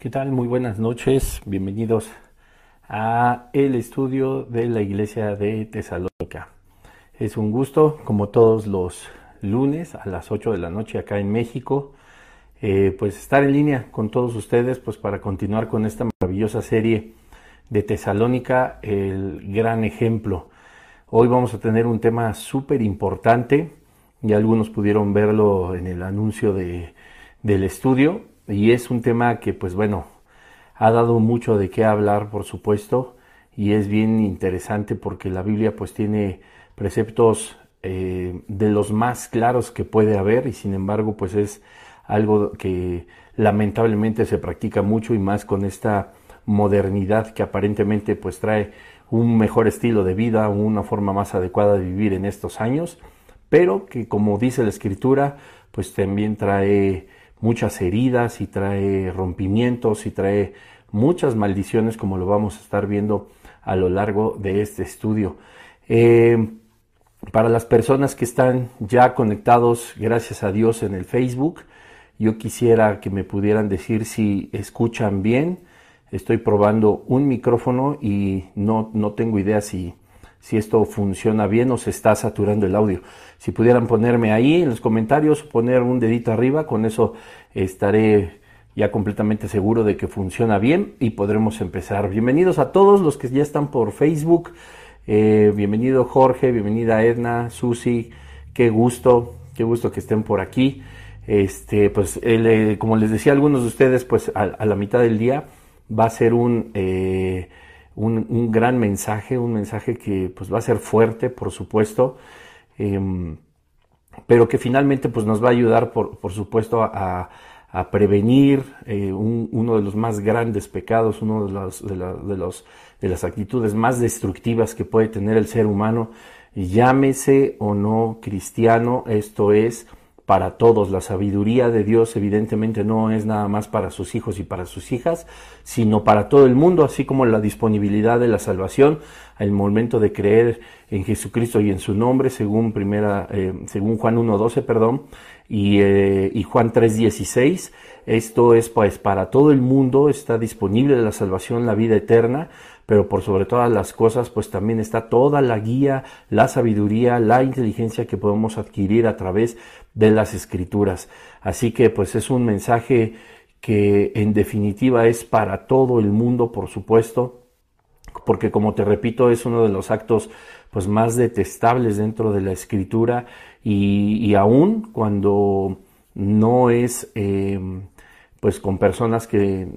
¿Qué tal? Muy buenas noches. Bienvenidos a el estudio de la iglesia de Tesalónica. Es un gusto, como todos los lunes a las 8 de la noche acá en México, eh, pues estar en línea con todos ustedes, pues para continuar con esta maravillosa serie de Tesalónica, el gran ejemplo. Hoy vamos a tener un tema súper importante, y algunos pudieron verlo en el anuncio de, del estudio, y es un tema que, pues bueno, ha dado mucho de qué hablar, por supuesto, y es bien interesante porque la Biblia pues tiene preceptos eh, de los más claros que puede haber y sin embargo pues es algo que lamentablemente se practica mucho y más con esta modernidad que aparentemente pues trae un mejor estilo de vida, una forma más adecuada de vivir en estos años, pero que como dice la escritura pues también trae muchas heridas y trae rompimientos y trae muchas maldiciones como lo vamos a estar viendo a lo largo de este estudio. Eh, para las personas que están ya conectados, gracias a Dios, en el Facebook, yo quisiera que me pudieran decir si escuchan bien. Estoy probando un micrófono y no, no tengo idea si, si esto funciona bien o se está saturando el audio. Si pudieran ponerme ahí en los comentarios, poner un dedito arriba, con eso estaré ya completamente seguro de que funciona bien y podremos empezar. Bienvenidos a todos los que ya están por Facebook. Eh, bienvenido Jorge, bienvenida Edna, Susi, qué gusto, qué gusto que estén por aquí. Este, pues eh, como les decía a algunos de ustedes, pues a, la mitad del día va a ser un eh, un, gran mensaje, un mensaje que pues va a ser fuerte, por supuesto, em, pero que finalmente pues nos va a ayudar, por, por supuesto, a, prevenir eh, uno de los más grandes pecados, uno de, los, de, los, de las actitudes más destructivas que puede tener el ser humano, llámese o no cristiano, esto es para todos. La sabiduría de Dios evidentemente no es nada más para sus hijos y para sus hijas, sino para todo el mundo, así como la disponibilidad de la salvación al momento de creer en Jesucristo y en su nombre, según primera, eh, según Juan 1.12, perdón, y, eh, y Juan 3.16. Esto es pues para todo el mundo, está disponible la salvación, la vida eterna, pero por sobre todas las cosas, pues también está toda la guía, la sabiduría, la inteligencia que podemos adquirir a través de las escrituras. Así que pues es un mensaje que en definitiva es para todo el mundo, por supuesto, porque como te repito, es uno de los actos pues más detestables dentro de la escritura y, y aún cuando no es eh, pues con personas que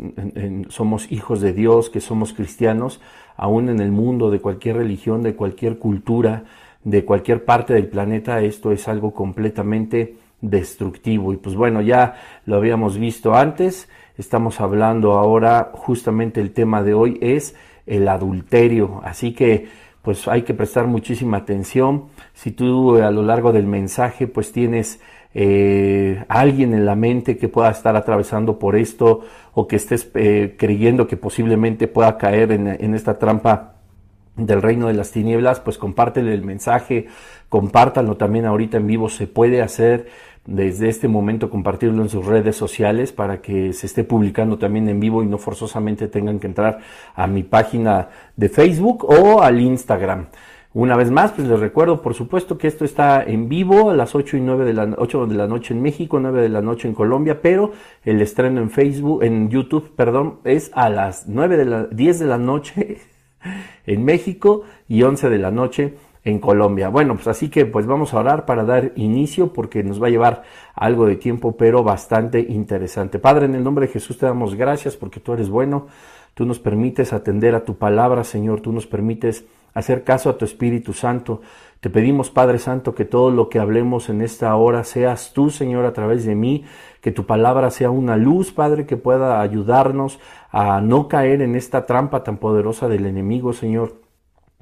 somos hijos de Dios, que somos cristianos, aún en el mundo de cualquier religión, de cualquier cultura, de cualquier parte del planeta, esto es algo completamente destructivo. Y pues bueno, ya lo habíamos visto antes, estamos hablando ahora, justamente el tema de hoy es el adulterio. Así que pues hay que prestar muchísima atención. Si tú a lo largo del mensaje pues tienes eh, alguien en la mente que pueda estar atravesando por esto o que estés eh, creyendo que posiblemente pueda caer en, en esta trampa del reino de las tinieblas, pues compártele el mensaje, compártanlo también ahorita en vivo, se puede hacer desde este momento compartirlo en sus redes sociales para que se esté publicando también en vivo y no forzosamente tengan que entrar a mi página de Facebook o al Instagram. Una vez más, pues les recuerdo, por supuesto, que esto está en vivo a las 8 y 9 de la, 8 de la noche en México, 9 de la noche en Colombia, pero el estreno en Facebook, en YouTube, perdón, es a las 9 de la, 10 de la noche en México y 11 de la noche en Colombia. Bueno, pues así que pues vamos a orar para dar inicio porque nos va a llevar algo de tiempo, pero bastante interesante. Padre, en el nombre de Jesús te damos gracias porque tú eres bueno, tú nos permites atender a tu palabra, Señor, tú nos permites hacer caso a tu Espíritu Santo. Te pedimos, Padre Santo, que todo lo que hablemos en esta hora seas tú, Señor, a través de mí, que tu palabra sea una luz, Padre, que pueda ayudarnos a no caer en esta trampa tan poderosa del enemigo, Señor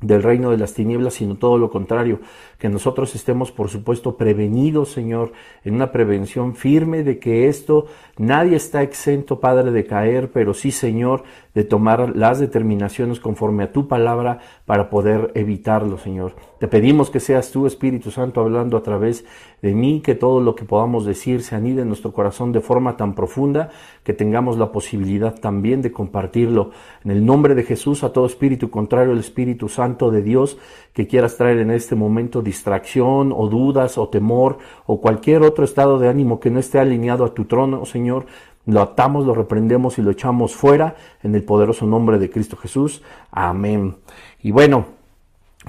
del reino de las tinieblas, sino todo lo contrario, que nosotros estemos, por supuesto, prevenidos, Señor, en una prevención firme de que esto, nadie está exento, Padre, de caer, pero sí, Señor, de tomar las determinaciones conforme a tu palabra para poder evitarlo, Señor. Te pedimos que seas tú, Espíritu Santo, hablando a través de mí, que todo lo que podamos decir se anide en nuestro corazón de forma tan profunda que tengamos la posibilidad también de compartirlo. En el nombre de Jesús, a todo espíritu contrario al Espíritu Santo de Dios que quieras traer en este momento distracción o dudas o temor o cualquier otro estado de ánimo que no esté alineado a tu trono, Señor, lo atamos, lo reprendemos y lo echamos fuera en el poderoso nombre de Cristo Jesús. Amén. Y bueno,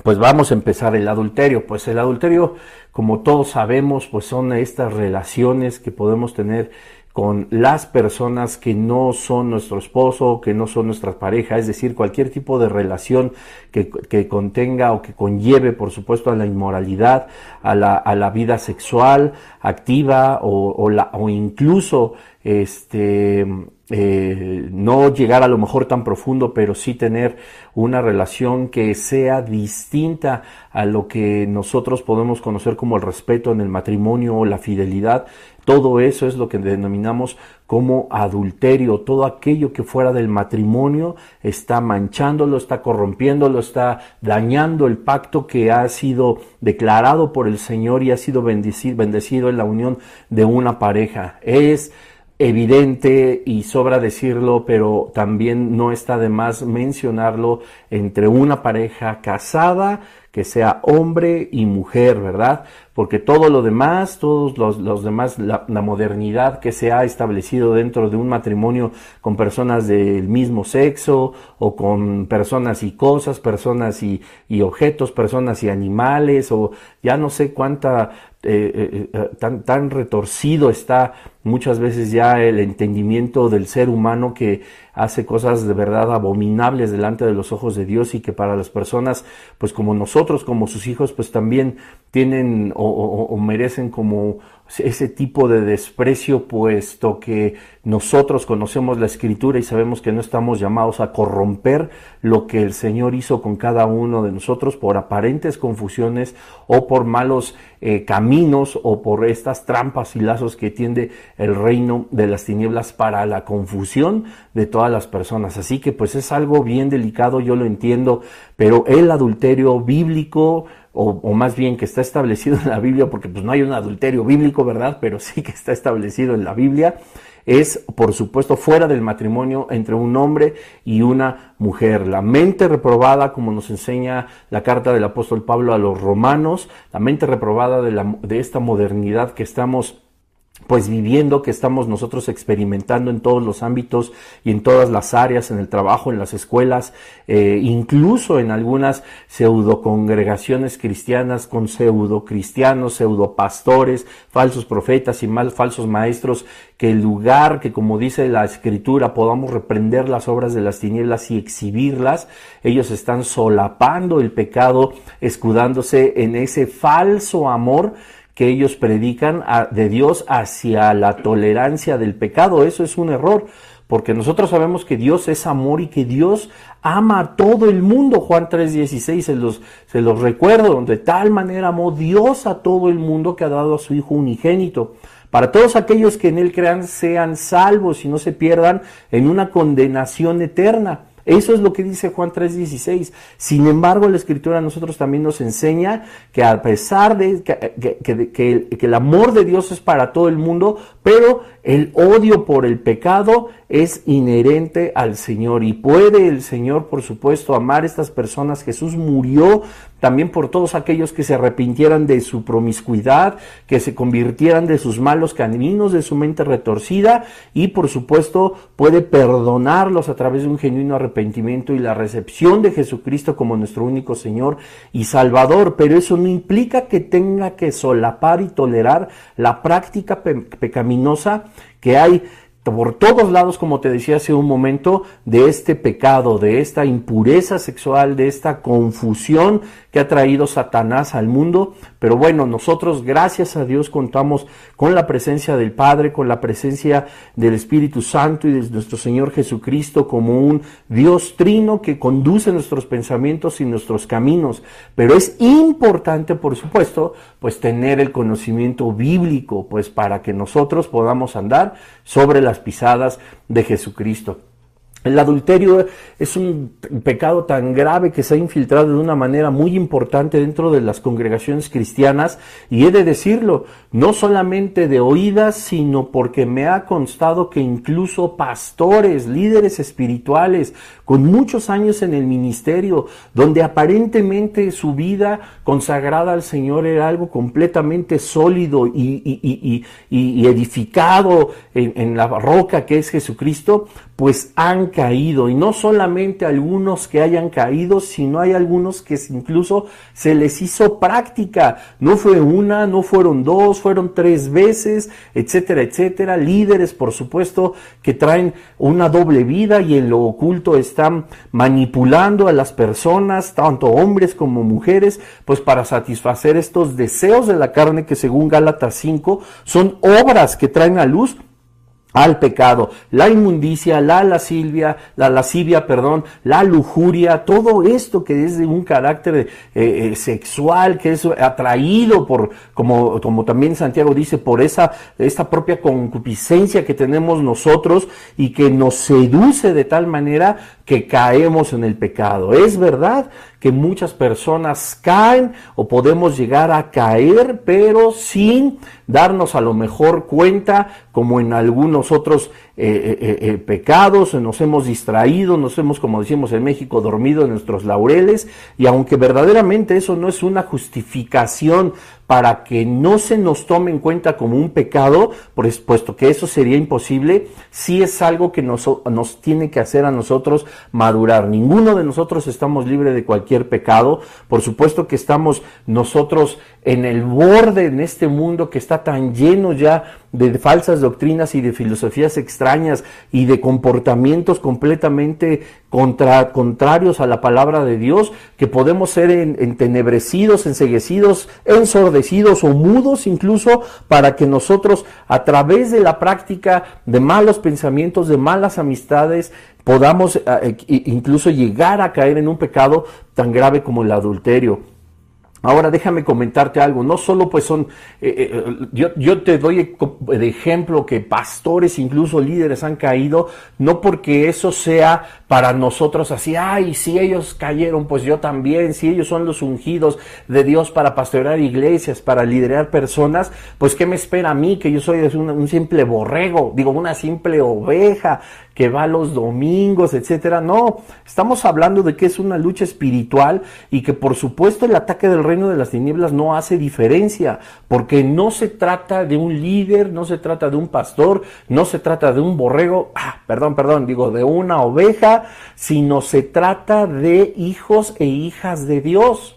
pues vamos a empezar el adulterio. Pues el adulterio, como todos sabemos, pues son estas relaciones que podemos tener con las personas que no son nuestro esposo, que no son nuestra pareja, es decir, cualquier tipo de relación que, contenga o que conlleve, por supuesto, a la inmoralidad, a la, a la vida sexual activa o, la, o incluso este, eh, no llegar a lo mejor tan profundo, pero sí tener una relación que sea distinta a lo que nosotros podemos conocer como el respeto en el matrimonio o la fidelidad. Todo eso es lo que denominamos como adulterio. Todo aquello que fuera del matrimonio está manchándolo, está corrompiéndolo, está dañando el pacto que ha sido declarado por el Señor y ha sido bendecido, bendecido en la unión de una pareja. Es evidente y sobra decirlo, pero también no está de más mencionarlo entre una pareja casada que sea hombre y mujer, ¿verdad? Porque todo lo demás, todos los, demás, la, modernidad que se ha establecido dentro de un matrimonio con personas del mismo sexo o con personas y cosas, personas y, objetos, personas y animales o ya no sé cuánta eh, eh, eh, tan, tan retorcido está muchas veces ya el entendimiento del ser humano que hace cosas de verdad abominables delante de los ojos de Dios y que para las personas, pues como nosotros, como sus hijos, pues también tienen o merecen como ese tipo de desprecio, puesto que nosotros conocemos la escritura y sabemos que no estamos llamados a corromper lo que el Señor hizo con cada uno de nosotros por aparentes confusiones o por malos eh, caminos o por estas trampas y lazos que tiende el reino de las tinieblas para la confusión de todas las personas. Así que pues es algo bien delicado, yo lo entiendo, pero el adulterio bíblico, o, más bien que está establecido en la Biblia, porque pues no hay un adulterio bíblico, ¿verdad? Pero sí que está establecido en la Biblia, es por supuesto fuera del matrimonio entre un hombre y una mujer. La mente reprobada, como nos enseña la carta del apóstol Pablo a los romanos, la mente reprobada de, la, de esta modernidad que estamos pues viviendo que estamos nosotros experimentando en todos los ámbitos y en todas las áreas, en el trabajo, en las escuelas, eh, incluso en algunas pseudo congregaciones cristianas con pseudo cristianos, pseudo pastores, falsos profetas y mal falsos maestros, que el lugar que como dice la escritura podamos reprender las obras de las tinieblas y exhibirlas, ellos están solapando el pecado, escudándose en ese falso amor que ellos predican de Dios hacia la tolerancia del pecado. Eso es un error, porque nosotros sabemos que Dios es amor y que Dios ama a todo el mundo. Juan 3:16 se se los recuerdo, de tal manera amó Dios a todo el mundo que ha dado a su Hijo unigénito. Para todos aquellos que en Él crean sean salvos y no se pierdan en una condenación eterna. Eso es lo que dice Juan 3:16. Sin embargo, la escritura a nosotros también nos enseña que a pesar de que, el amor de Dios es para todo el mundo, pero el odio por el pecado es inherente al Señor y puede el Señor, por supuesto, amar a estas personas. Jesús murió también por todos aquellos que se arrepintieran de su promiscuidad, que se convirtieran de sus malos caminos, de su mente retorcida y, por supuesto, puede perdonarlos a través de un genuino arrepentimiento y la recepción de Jesucristo como nuestro único Señor y Salvador. Pero eso no implica que tenga que solapar y tolerar la práctica pecaminosa que hay por todos lados, como te decía hace un momento, de este pecado, de esta impureza sexual, de esta confusión que ha traído Satanás al mundo. Pero bueno, nosotros, gracias a Dios, contamos con la presencia del Padre, con la presencia del Espíritu Santo y de nuestro Señor Jesucristo como un Dios trino que conduce nuestros pensamientos y nuestros caminos. Pero es importante, por supuesto, pues tener el conocimiento bíblico, pues para que nosotros podamos andar sobre las pisadas de Jesucristo. El adulterio es un pecado tan grave que se ha infiltrado de una manera muy importante dentro de las congregaciones cristianas y he de decirlo, no solamente de oídas, sino porque me ha constado que incluso pastores, líderes espirituales, con muchos años en el ministerio, donde aparentemente su vida consagrada al Señor era algo completamente sólido y, edificado en, en la roca que es Jesucristo, pues han caído. Y no solamente algunos que hayan caído, sino hay algunos que incluso se les hizo práctica. No fue una, no fueron dos, fueron tres veces, etcétera, etcétera. Líderes, por supuesto, que traen una doble vida y en lo oculto están manipulando a las personas, tanto hombres como mujeres, pues para satisfacer estos deseos de la carne que según Gálatas 5 son obras que traen a luz al pecado, la inmundicia, la lascivia, la lascivia, perdón, la lujuria, todo esto que es de un carácter eh, eh, sexual, que es atraído por, como, como también Santiago dice, por esa, esta propia concupiscencia que tenemos nosotros y que nos seduce de tal manera que caemos en el pecado. Es verdad que muchas personas caen o podemos llegar a caer, pero sin darnos a lo mejor cuenta, como en algunos otros eh, eh, eh, pecados, nos hemos distraído, nos hemos, como decimos en México, dormido en nuestros laureles, y aunque verdaderamente eso no es una justificación para que no se nos tome en cuenta como un pecado, pues, puesto que eso sería imposible, sí es algo que nos, nos tiene que hacer a nosotros madurar. Ninguno de nosotros estamos libres de cualquier pecado. Por supuesto que estamos nosotros en el borde en este mundo que está tan lleno ya de falsas doctrinas y de filosofías extrañas y de comportamientos completamente contra, contrarios a la palabra de Dios, que podemos ser entenebrecidos, enseguecidos, ensordecidos o mudos incluso para que nosotros a través de la práctica de malos pensamientos, de malas amistades, podamos eh, incluso llegar a caer en un pecado tan grave como el adulterio. Ahora déjame comentarte algo, no solo pues son, eh, eh, yo, yo, te doy de ejemplo que pastores, incluso líderes han caído, no porque eso sea para nosotros así, ay, si ellos cayeron, pues yo también, si ellos son los ungidos de Dios para pastorear iglesias, para liderar personas, pues ¿qué me espera a mí? Que yo soy un, simple borrego, digo, una simple oveja que va los domingos, etcétera. No, estamos hablando de que es una lucha espiritual y que por supuesto el ataque del reino de las tinieblas no hace diferencia, porque no se trata de un líder, no se trata de un pastor, no se trata de un borrego, ah, perdón, perdón, digo de una oveja, sino se trata de hijos e hijas de Dios.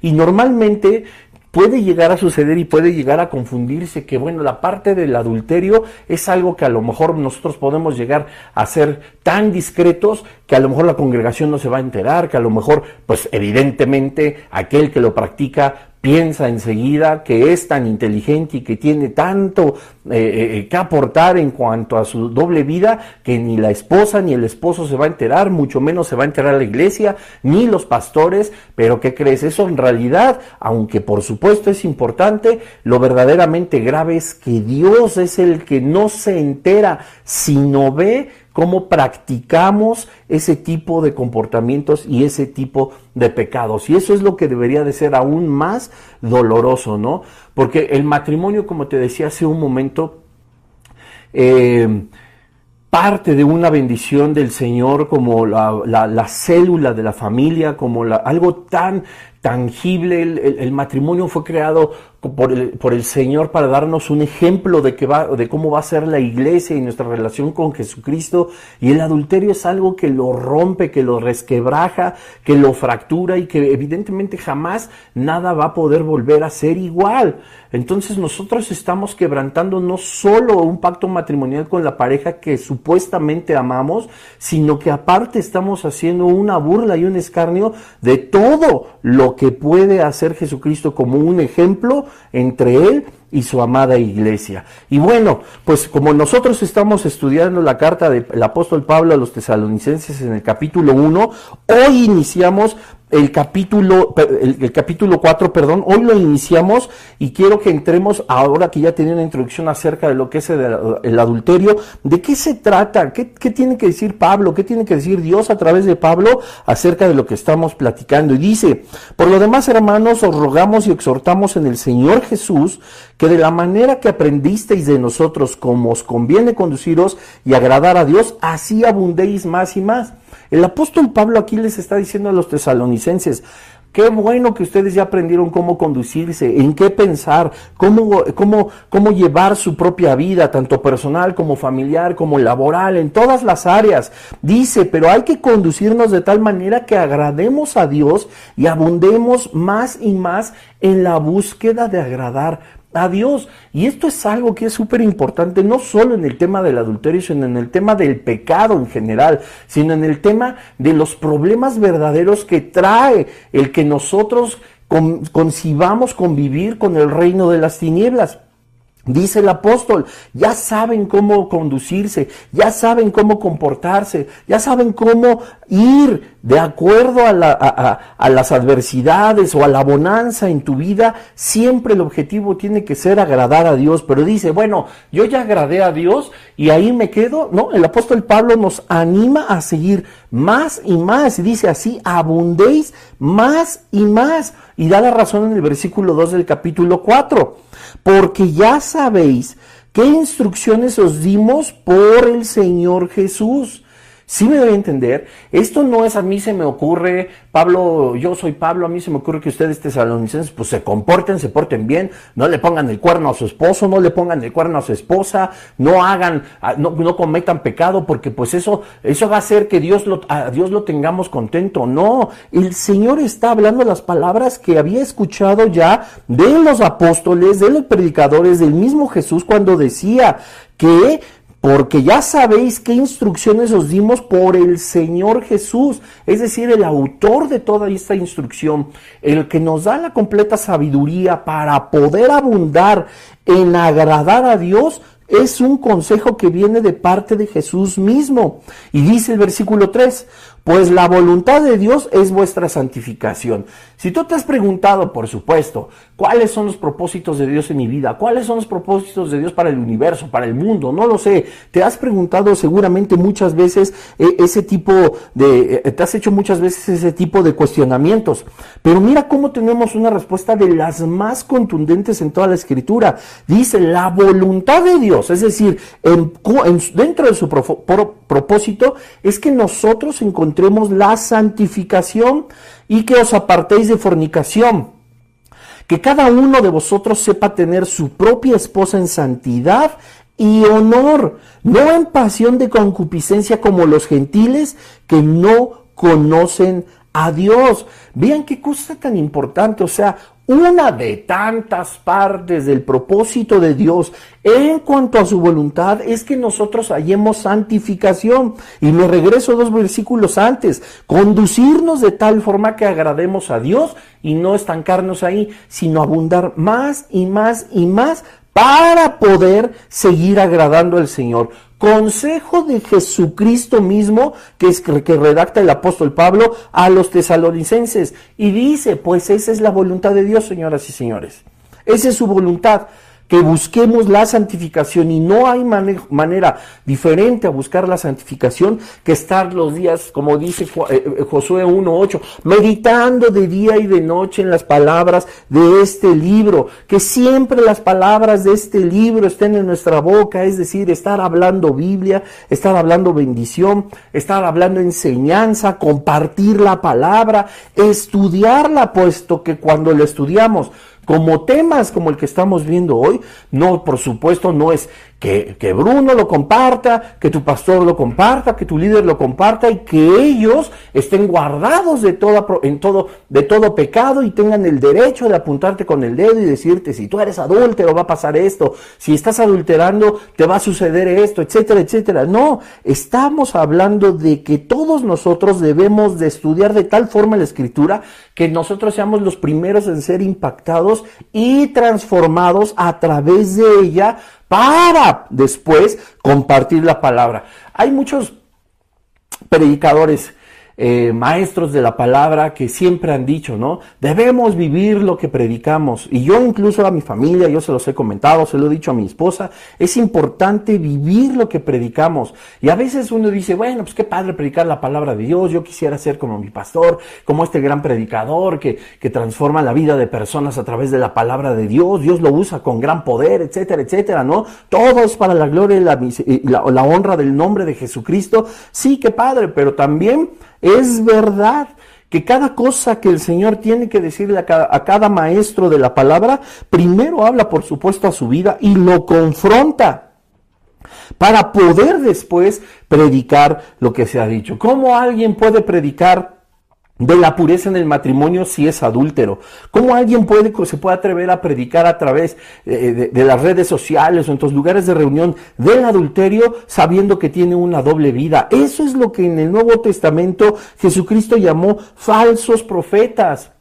Y normalmente puede llegar a suceder y puede llegar a confundirse que, bueno, la parte del adulterio es algo que a lo mejor nosotros podemos llegar a ser tan discretos que a lo mejor la congregación no se va a enterar, que a lo mejor, pues evidentemente, aquel que lo practica piensa enseguida que es tan inteligente y que tiene tanto eh, eh, eh, que aportar en cuanto a su doble vida que ni la esposa ni el esposo se va a enterar, mucho menos se va a enterar la iglesia, ni los pastores, pero ¿qué crees? Eso en realidad, aunque por supuesto es importante, lo verdaderamente grave es que Dios es el que no se entera, sino ve cómo practicamos ese tipo de comportamientos y ese tipo de pecados. Y eso es lo que debería de ser aún más doloroso, ¿no? Porque el matrimonio, como te decía hace un momento, eh, parte de una bendición del Señor como la, célula de la familia, como algo tan tangible. el, matrimonio fue creado por el, por el, Señor para darnos un ejemplo de, que va, de cómo va a ser la iglesia y nuestra relación con Jesucristo. Y el adulterio es algo que lo rompe, que lo resquebraja, que lo fractura y que evidentemente jamás nada va a poder volver a ser igual. Entonces nosotros estamos quebrantando no solo un pacto matrimonial con la pareja que supuestamente amamos, sino que aparte estamos haciendo una burla y un escarnio de todo lo que puede hacer Jesucristo como un ejemplo entre Él y su amada iglesia. Y bueno, pues como nosotros estamos estudiando la carta del apóstol Pablo a los tesalonicenses en el capítulo 1, hoy iniciamos el capítulo, el, capítulo 4, perdón, hoy lo iniciamos y quiero que entremos, ahora que ya tenía una introducción acerca de lo que es el, adulterio, de qué se trata, ¿Qué, qué tiene que decir Pablo, qué tiene que decir Dios a través de Pablo acerca de lo que estamos platicando. Y dice, por lo demás, hermanos, os rogamos y exhortamos en el Señor Jesús que de la manera que aprendisteis de nosotros como os conviene conduciros y agradar a Dios, así abundéis más y más el apóstol Pablo aquí les está diciendo a los tesalonicenses, Qué bueno que ustedes ya aprendieron cómo conducirse, en qué pensar, cómo, cómo, cómo llevar su propia vida, tanto personal como familiar, como laboral, en todas las áreas. Dice, pero hay que conducirnos de tal manera que agrademos a Dios y abundemos más y más en la búsqueda de agradar a Dios. Y esto es algo que es súper importante, no solo en el tema del adulterio, sino en el tema del pecado en general, sino en el tema de los problemas verdaderos que trae el que nosotros concibamos convivir con el reino de las tinieblas. Dice el apóstol, ya saben cómo conducirse, ya saben cómo comportarse, ya saben cómo ir de acuerdo a, las adversidades o a la bonanza en tu vida. Siempre el objetivo tiene que ser agradar a Dios. Pero dice, bueno, yo ya agradé a Dios y ahí me quedo. No, el apóstol Pablo nos anima a seguir más y más. Y dice así, abundéis más y más. Y da la razón en el versículo 2 del capítulo 4 porque ya sabéis qué instrucciones os dimos por el Señor Jesús. Sí me doy a entender. Esto no es a mí se me ocurre, Pablo, yo soy Pablo, a mí se me ocurre que ustedes tesalonicenses pues se comporten, se porten bien, no le pongan el cuerno a su esposo, no le pongan el cuerno a su esposa, no hagan, ah, no, no cometan pecado, porque pues eso, eso va a hacer que Dios lo, a Dios lo tengamos contento. No, el Señor está hablando las palabras que había escuchado ya de los apóstoles, de los predicadores, del mismo Jesús cuando decía que porque ya sabéis qué instrucciones os dimos por el Señor Jesús, es decir, el autor de toda esta instrucción, el que nos da la completa sabiduría para poder abundar en agradar a Dios, es un consejo que viene de parte de Jesús mismo. Y dice el versículo 3, pues la voluntad de Dios es vuestra santificación. Si tú te has preguntado, por supuesto, cuáles son los propósitos de Dios en mi vida, cuáles son los propósitos de Dios para el universo, para el mundo, no lo sé. Te has preguntado seguramente muchas veces eh, ese tipo de, eh, te has hecho muchas veces ese tipo de cuestionamientos. Pero mira cómo tenemos una respuesta de las más contundentes en toda la escritura. Dice, la voluntad de Dios, es decir, dentro de su propósito, es que nosotros encontremos la santificación y que os apartéis de fornicación. Que cada uno de vosotros sepa tener su propia esposa en santidad y honor, no en pasión de concupiscencia como los gentiles que no conocen a Dios. Vean qué cosa tan importante, o sea, una de tantas partes del propósito de Dios en cuanto a su voluntad es que nosotros hallemos santificación. Y me regreso dos versículos antes, conducirnos de tal forma que agrademos a Dios y no estancarnos ahí, sino abundar más y más y más para poder seguir agradando al Señor consejo de Jesucristo mismo que, es, que redacta el apóstol Pablo a los tesalonicenses. Y dice, pues esa es la voluntad de Dios, señoras y señores. Esa es su voluntad que busquemos la santificación y no hay manera diferente a buscar la santificación que estar los días, como dice eh, eh, Josué 1.8, meditando de día y de noche en las palabras de este libro, que siempre las palabras de este libro estén en nuestra boca, es decir, estar hablando Biblia, estar hablando bendición, estar hablando enseñanza, compartir la palabra, estudiarla, puesto que cuando la estudiamos, como temas como el que estamos viendo hoy, no, por supuesto, no es que, que Bruno lo comparta, que tu pastor lo comparta, que tu líder lo comparta y que ellos estén guardados de, toda, en todo, de todo pecado y tengan el derecho de apuntarte con el dedo y decirte, si tú eres adúltero va a pasar esto, si estás adulterando te va a suceder esto, etcétera, etcétera. No, estamos hablando de que todos nosotros debemos de estudiar de tal forma la escritura que nosotros seamos los primeros en ser impactados y transformados a través de ella para después compartir la palabra. Hay muchos predicadores eh, maestros de la palabra que siempre han dicho, ¿no? Debemos vivir lo que predicamos. Y yo incluso a mi familia, yo se los he comentado, se lo he dicho a mi esposa, es importante vivir lo que predicamos. Y a veces uno dice, bueno, pues qué padre predicar la palabra de Dios, yo quisiera ser como mi pastor, como este gran predicador que, que transforma la vida de personas a través de la palabra de Dios, Dios lo usa con gran poder, etcétera, etcétera, ¿no? Todo es para la gloria y la, la, la honra del nombre de Jesucristo. Sí, qué padre, pero también es verdad que cada cosa que el Señor tiene que decirle a cada, maestro de la palabra, primero habla por supuesto a su vida y lo confronta para poder después predicar lo que se ha dicho. ¿Cómo alguien puede predicar de la pureza en el matrimonio si es adúltero. ¿Cómo alguien puede, se puede atrever a predicar a través eh, de, las redes sociales o en los lugares de reunión del adulterio sabiendo que tiene una doble vida? Eso es lo que en el Nuevo Testamento Jesucristo llamó falsos profetas.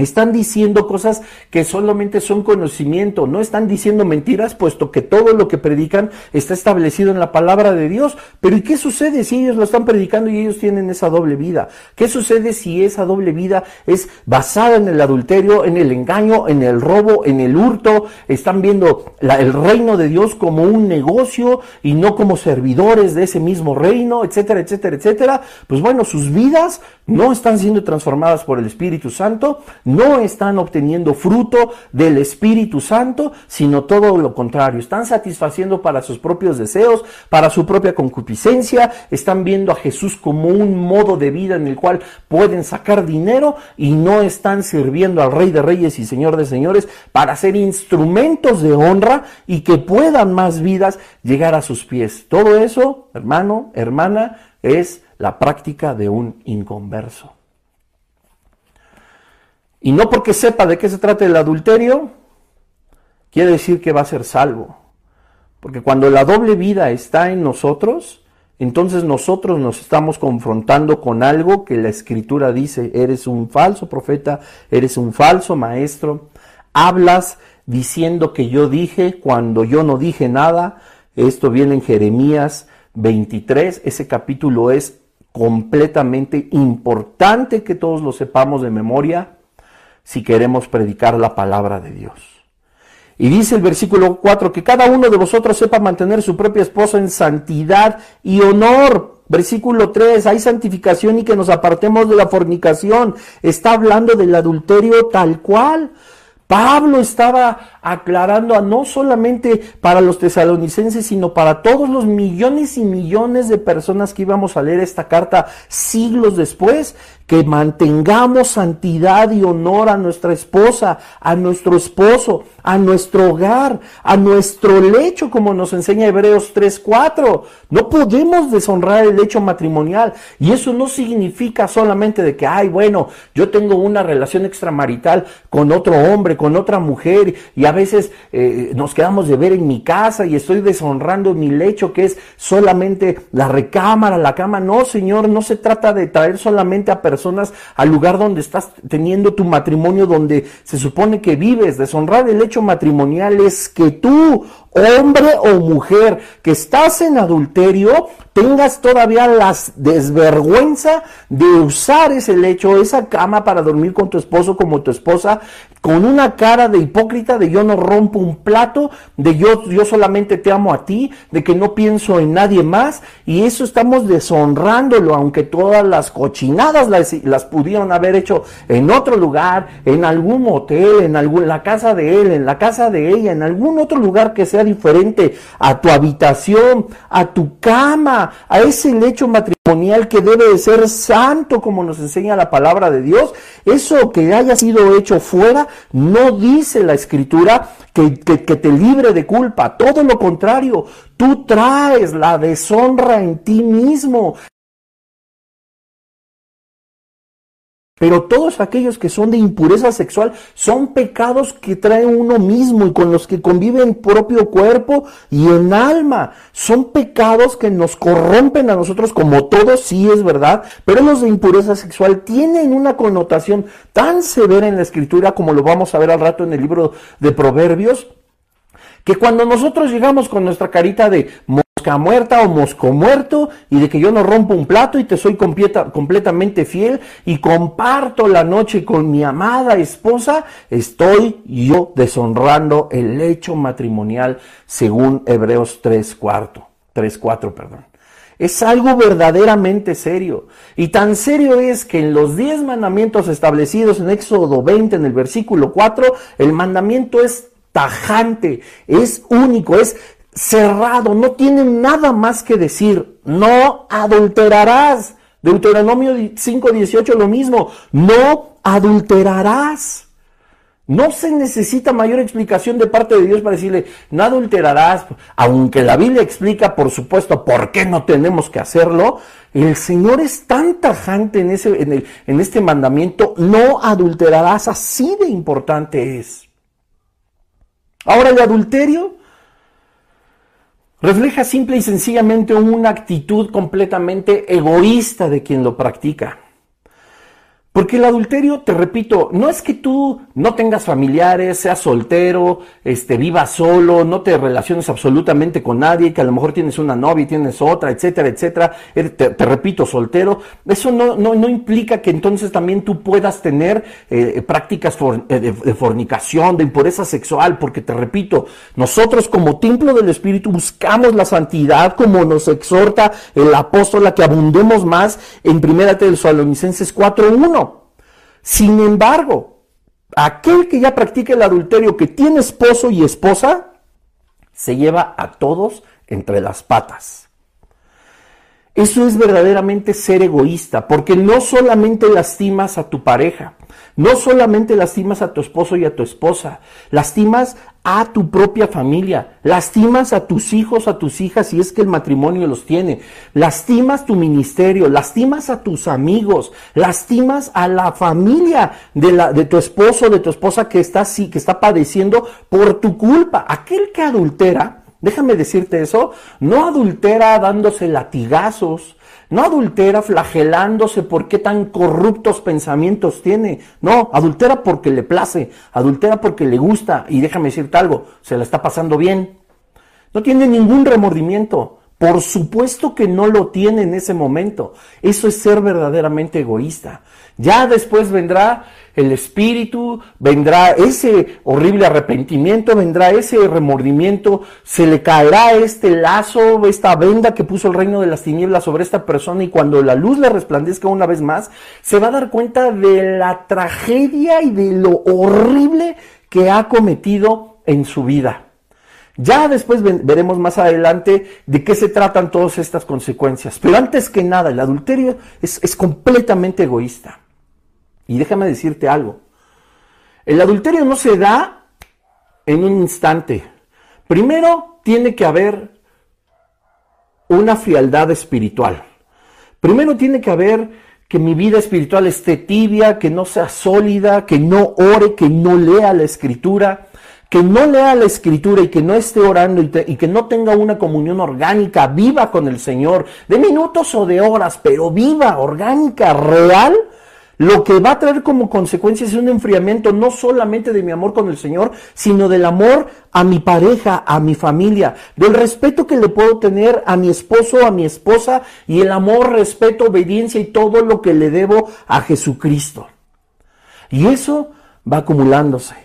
Están diciendo cosas que solamente son conocimiento, no están diciendo mentiras, puesto que todo lo que predican está establecido en la palabra de Dios. Pero ¿y qué sucede si ellos lo están predicando y ellos tienen esa doble vida? ¿Qué sucede si esa doble vida es basada en el adulterio, en el engaño, en el robo, en el hurto? Están viendo el reino de Dios como un negocio y no como servidores de ese mismo reino, etcétera, etcétera, etcétera. Pues bueno, sus vidas no están siendo transformadas por el Espíritu Santo no están obteniendo fruto del Espíritu Santo, sino todo lo contrario. Están satisfaciendo para sus propios deseos, para su propia concupiscencia, están viendo a Jesús como un modo de vida en el cual pueden sacar dinero y no están sirviendo al Rey de Reyes y Señor de Señores para ser instrumentos de honra y que puedan más vidas llegar a sus pies. Todo eso, hermano, hermana, es la práctica de un inconverso. Y no porque sepa de qué se trata el adulterio, quiere decir que va a ser salvo. Porque cuando la doble vida está en nosotros, entonces nosotros nos estamos confrontando con algo que la escritura dice, eres un falso profeta, eres un falso maestro, hablas diciendo que yo dije cuando yo no dije nada. Esto viene en Jeremías 23, ese capítulo es completamente importante que todos lo sepamos de memoria si queremos predicar la palabra de Dios. Y dice el versículo 4, que cada uno de vosotros sepa mantener su propia esposa en santidad y honor. Versículo 3, hay santificación y que nos apartemos de la fornicación. Está hablando del adulterio tal cual. Pablo estaba aclarando a no solamente para los tesalonicenses, sino para todos los millones y millones de personas que íbamos a leer esta carta siglos después, que mantengamos santidad y honor a nuestra esposa, a nuestro esposo, a nuestro hogar, a nuestro lecho, como nos enseña Hebreos 3:4. No podemos deshonrar el lecho matrimonial. Y eso no significa solamente de que, ay, bueno, yo tengo una relación extramarital con otro hombre, con otra mujer, y a veces eh, nos quedamos de ver en mi casa y estoy deshonrando mi lecho, que es solamente la recámara, la cama. No, Señor, no se trata de traer solamente a personas personas al lugar donde estás teniendo tu matrimonio, donde se supone que vives. Deshonrar el hecho matrimonial es que tú, hombre o mujer, que estás en adulterio, tengas todavía la desvergüenza de usar ese lecho, esa cama para dormir con tu esposo como tu esposa, con una cara de hipócrita de yo no rompo un plato, de yo, yo solamente te amo a ti, de que no pienso en nadie más, y eso estamos deshonrándolo, aunque todas las cochinadas las, las pudieron haber hecho en otro lugar, en algún hotel, en algún, la casa de él, en la casa de ella, en algún otro lugar que sea diferente a tu habitación, a tu cama, a ese lecho matrimonial que debe de ser santo como nos enseña la palabra de Dios. Eso que haya sido hecho fuera, no dice la escritura que te libre de culpa. Todo lo contrario, tú traes la deshonra en ti mismo. Pero todos aquellos que son de impureza sexual son pecados que trae uno mismo y con los que convive en propio cuerpo y en alma. Son pecados que nos corrompen a nosotros como todos, sí es verdad, pero los de impureza sexual tienen una connotación tan severa en la escritura como lo vamos a ver al rato en el libro de Proverbios, que cuando nosotros llegamos con nuestra carita de mosca muerta o mosco muerto y de que yo no rompo un plato y te soy completamente fiel y comparto la noche con mi amada esposa, estoy yo deshonrando el hecho matrimonial según Hebreos 3 cuarto, 3 4, perdón. Es algo verdaderamente serio. Y tan serio es que en los diez mandamientos establecidos en Éxodo 20, en el versículo 4, el mandamiento es tajante, es único, es cerrado, no tiene nada más que decir. No adulterarás. Deuteronomio 5.18 lo mismo. No adulterarás. No se necesita mayor explicación de parte de Dios para decirle, no adulterarás, aunque la Biblia explica, por supuesto, por qué no tenemos que hacerlo. El Señor es tan tajante en, ese, en, el, en este mandamiento, no adulterarás, así de importante es. Ahora el adulterio refleja simple y sencillamente una actitud completamente egoísta de quien lo practica. Porque el adulterio, te repito, no es que tú no tengas familiares, seas soltero, este, vivas solo, no te relaciones absolutamente con nadie, que a lo mejor tienes una novia y tienes otra, etcétera, etcétera. Er, te, repito, soltero. Eso no, no, no, implica que entonces también tú puedas tener eh, prácticas eh, de, fornicación, de impureza sexual, porque te repito, nosotros como templo del Espíritu buscamos la santidad como nos exhorta el apóstol a que abundemos más en Primera Tesalonicenses 4.1. Sin embargo, aquel que ya practica el adulterio, que tiene esposo y esposa, se lleva a todos entre las patas. Eso es verdaderamente ser egoísta, porque no solamente lastimas a tu pareja, no solamente lastimas a tu esposo y a tu esposa, lastimas a tu propia familia, lastimas a tus hijos, a tus hijas, si es que el matrimonio los tiene, lastimas tu ministerio, lastimas a tus amigos, lastimas a la familia de, la, de tu esposo, de tu esposa que está, que está padeciendo por tu culpa. Aquel que adultera, Déjame decirte eso, no adultera dándose latigazos, no adultera flagelándose por qué tan corruptos pensamientos tiene. No, adultera porque le place, adultera porque le gusta. Y déjame decirte algo, se la está pasando bien. No tiene ningún remordimiento. Por supuesto que no lo tiene en ese momento. Eso es ser verdaderamente egoísta. Ya después vendrá el espíritu, vendrá ese horrible arrepentimiento, vendrá ese remordimiento, se le caerá este lazo, esta venda que puso el reino de las tinieblas sobre esta persona y cuando la luz le resplandezca una vez más, se va a dar cuenta de la tragedia y de lo horrible que ha cometido en su vida. Ya después veremos más adelante de qué se tratan todas estas consecuencias. Pero antes que nada, el adulterio es, es completamente egoísta. Y déjame decirte algo. El adulterio no se da en un instante. Primero tiene que haber una frialdad espiritual. Primero tiene que haber que mi vida espiritual esté tibia, que no sea sólida, que no ore, que no lea la escritura, que no lea la escritura y que no esté orando y, y, que no tenga una comunión orgánica, viva con el Señor, de minutos o de horas, pero viva, orgánica, real, lo que va a traer como consecuencia es un enfriamiento no solamente de mi amor con el Señor, sino del amor a mi pareja, a mi familia, del respeto que le puedo tener a mi esposo, a mi esposa, y el amor, respeto, obediencia y todo lo que le debo a Jesucristo. Y eso va acumulándose,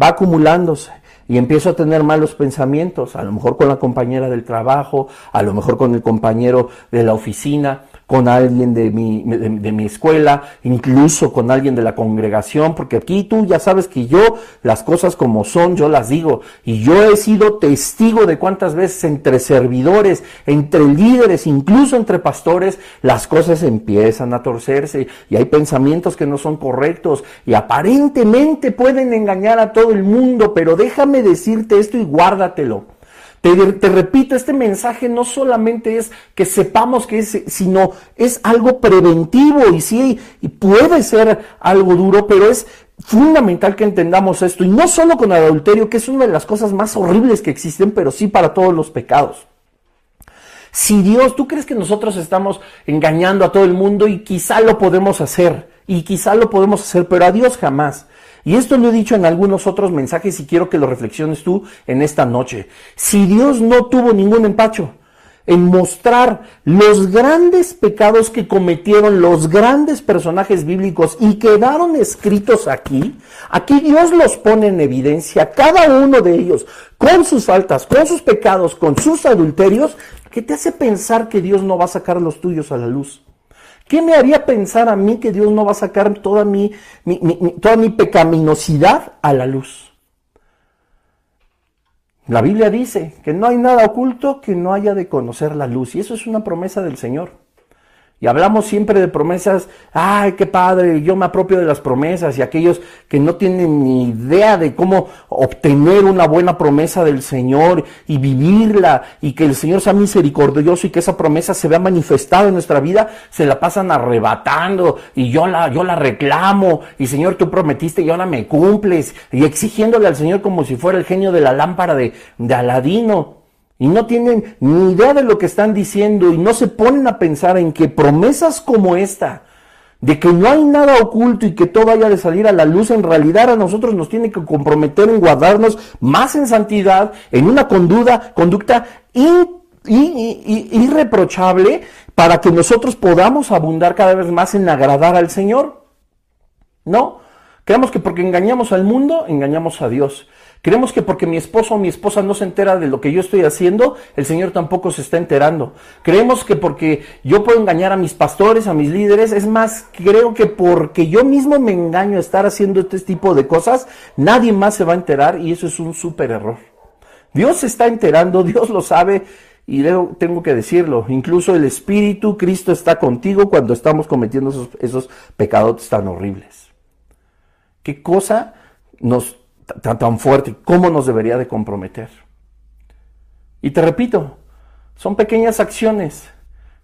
va acumulándose. Y empiezo a tener malos pensamientos, a lo mejor con la compañera del trabajo, a lo mejor con el compañero de la oficina, con alguien de mi, de, mi escuela, incluso con alguien de la congregación, porque aquí tú ya sabes que yo las cosas como son, yo las digo, y yo he sido testigo de cuántas veces entre servidores, entre líderes, incluso entre pastores, las cosas empiezan a torcerse y hay pensamientos que no son correctos y aparentemente pueden engañar a todo el mundo, pero déjame decirte esto y guárdatelo. Te, repito, este mensaje no solamente es que sepamos que es, sino es algo preventivo y sí, y puede ser algo duro, pero es fundamental que entendamos esto. Y no solo con adulterio, que es una de las cosas más horribles que existen, pero sí para todos los pecados. Si Dios, tú crees que nosotros estamos engañando a todo el mundo y quizá lo podemos hacer, y quizá lo podemos hacer, pero a Dios jamás. Y esto lo he dicho en algunos otros mensajes y quiero que lo reflexiones tú en esta noche. Si Dios no tuvo ningún empacho en mostrar los grandes pecados que cometieron los grandes personajes bíblicos y quedaron escritos aquí, aquí Dios los pone en evidencia, cada uno de ellos, con sus faltas, con sus pecados, con sus adulterios, que te hace pensar que Dios no va a sacar los tuyos a la luz. ¿Qué me haría pensar a mí que Dios no va a sacar toda mi, toda mi pecaminosidad a la luz? La Biblia dice que no hay nada oculto que no haya de conocer la luz. Y eso es una promesa del Señor. Y hablamos siempre de promesas, ay, qué padre, yo me apropio de las promesas y aquellos que no tienen ni idea de cómo obtener una buena promesa del Señor y vivirla y que el Señor sea misericordioso y que esa promesa se vea manifestada en nuestra vida, se la pasan arrebatando y yo la, yo la reclamo y Señor, tú prometiste y ahora me cumples y exigiéndole al Señor como si fuera el genio de la lámpara de, de Aladino y no tienen ni idea de lo que están diciendo y no se ponen a pensar en que promesas como esta, de que no hay nada oculto y que todo haya de salir a la luz, en realidad a nosotros nos tiene que comprometer en guardarnos más en santidad, en una conducta, irreprochable, para que nosotros podamos abundar cada vez más en agradar al Señor. No, creemos que porque engañamos al mundo, engañamos a Dios. Creemos que porque mi esposo o mi esposa no se entera de lo que yo estoy haciendo, el Señor tampoco se está enterando. Creemos que porque yo puedo engañar a mis pastores, a mis líderes, es más, creo que porque yo mismo me engaño a estar haciendo este tipo de cosas, nadie más se va a enterar y eso es un súper error. Dios se está enterando, Dios lo sabe y tengo que decirlo, incluso el Espíritu, Cristo está contigo cuando estamos cometiendo esos, esos pecados tan horribles. ¿Qué cosa nos tan, tan fuerte, cómo nos debería de comprometer. Y te repito, son pequeñas acciones.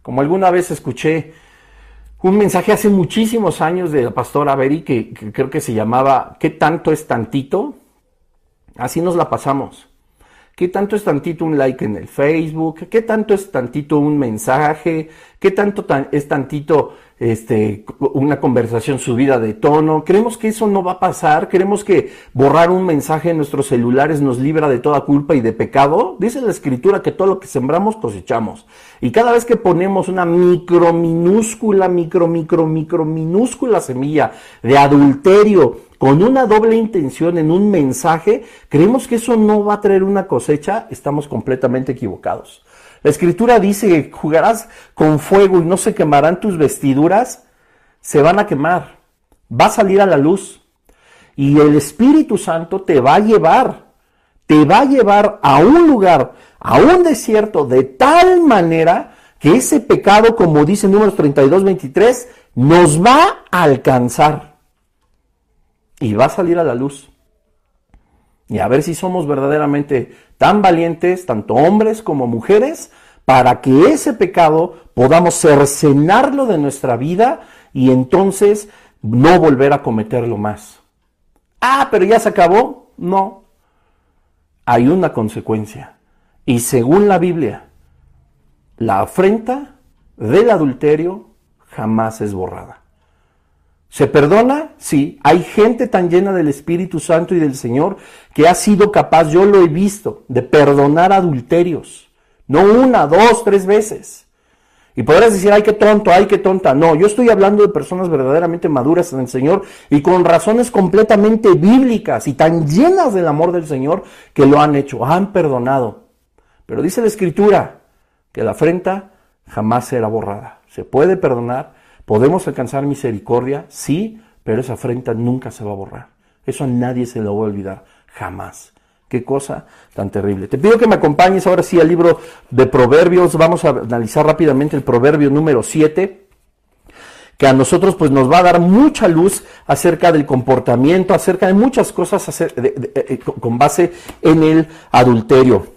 Como alguna vez escuché un mensaje hace muchísimos años de la pastora Beri que, que creo que se llamaba ¿Qué tanto es tantito? Así nos la pasamos. ¿Qué tanto es tantito un like en el Facebook? ¿Qué tanto es tantito un mensaje? ¿Qué tanto es tantito este, una conversación subida de tono. Creemos que eso no va a pasar. Creemos que borrar un mensaje en nuestros celulares nos libra de toda culpa y de pecado. Dice la escritura que todo lo que sembramos cosechamos. Y cada vez que ponemos una micro, minúscula, micro, micro, micro, minúscula semilla de adulterio con una doble intención en un mensaje, creemos que eso no va a traer una cosecha, estamos completamente equivocados. La escritura dice que jugarás con fuego y no se quemarán tus vestiduras, se van a quemar, va a salir a la luz. Y el Espíritu Santo te va a llevar, te va a llevar a un lugar, a un desierto, de tal manera que ese pecado, como dice números 32, 23, nos va a alcanzar. Y va a salir a la luz. Y a ver si somos verdaderamente tan valientes, tanto hombres como mujeres, para que ese pecado podamos cercenarlo de nuestra vida y entonces no volver a cometerlo más. Ah, pero ya se acabó. No. Hay una consecuencia. Y según la Biblia, la afrenta del adulterio jamás es borrada. ¿Se perdona? Sí. Hay gente tan llena del Espíritu Santo y del Señor que ha sido capaz, yo lo he visto, de perdonar adulterios. No una, dos, tres veces. Y podrás decir, ay, qué tonto, ay, qué tonta. No, yo estoy hablando de personas verdaderamente maduras en el Señor y con razones completamente bíblicas y tan llenas del amor del Señor que lo han hecho, han perdonado. Pero dice la Escritura que la afrenta jamás será borrada. Se puede perdonar, podemos alcanzar misericordia, sí, pero esa afrenta nunca se va a borrar. Eso a nadie se lo va a olvidar, jamás. Qué cosa tan terrible. Te pido que me acompañes ahora sí al libro de Proverbios. Vamos a analizar rápidamente el Proverbio número 7 que a nosotros pues nos va a dar mucha luz acerca del comportamiento, acerca de muchas cosas eh, con base en el adulterio.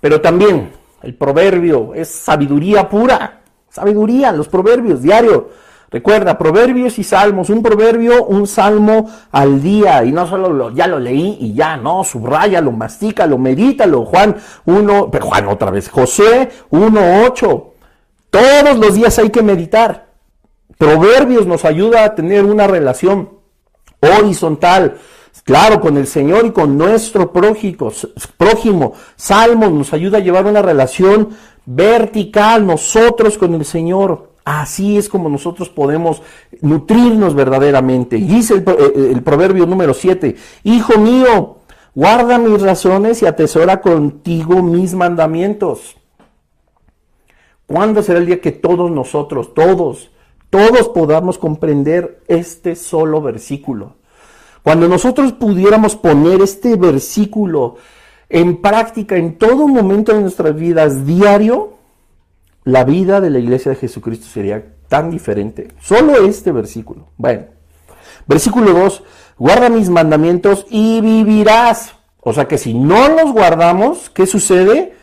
Pero también el proverbio es sabiduría pura, sabiduría, los proverbios diario. Recuerda, proverbios y salmos, un proverbio, un salmo al día. Y no solo lo, ya lo leí y ya, no, subraya, lo mastica, lo medítalo. Juan 1, pero Juan otra vez, José 1.8. Todos los días hay que meditar. Proverbios nos ayuda a tener una relación horizontal, claro, con el Señor y con nuestro prójimo. prójimo. Salmos nos ayuda a llevar una relación vertical, nosotros con el Señor. Así es como nosotros podemos nutrirnos verdaderamente. Dice el, eh, el, proverbio número 7, Hijo mío, guarda mis razones y atesora contigo mis mandamientos. ¿Cuándo será el día que todos nosotros, todos, todos podamos comprender este solo versículo? Cuando nosotros pudiéramos poner este versículo en práctica en todo momento de nuestras vidas diario, la vida de la iglesia de Jesucristo sería tan diferente. Solo este versículo. Bueno, versículo 2, guarda mis mandamientos y vivirás. O sea que si no los guardamos, ¿qué sucede?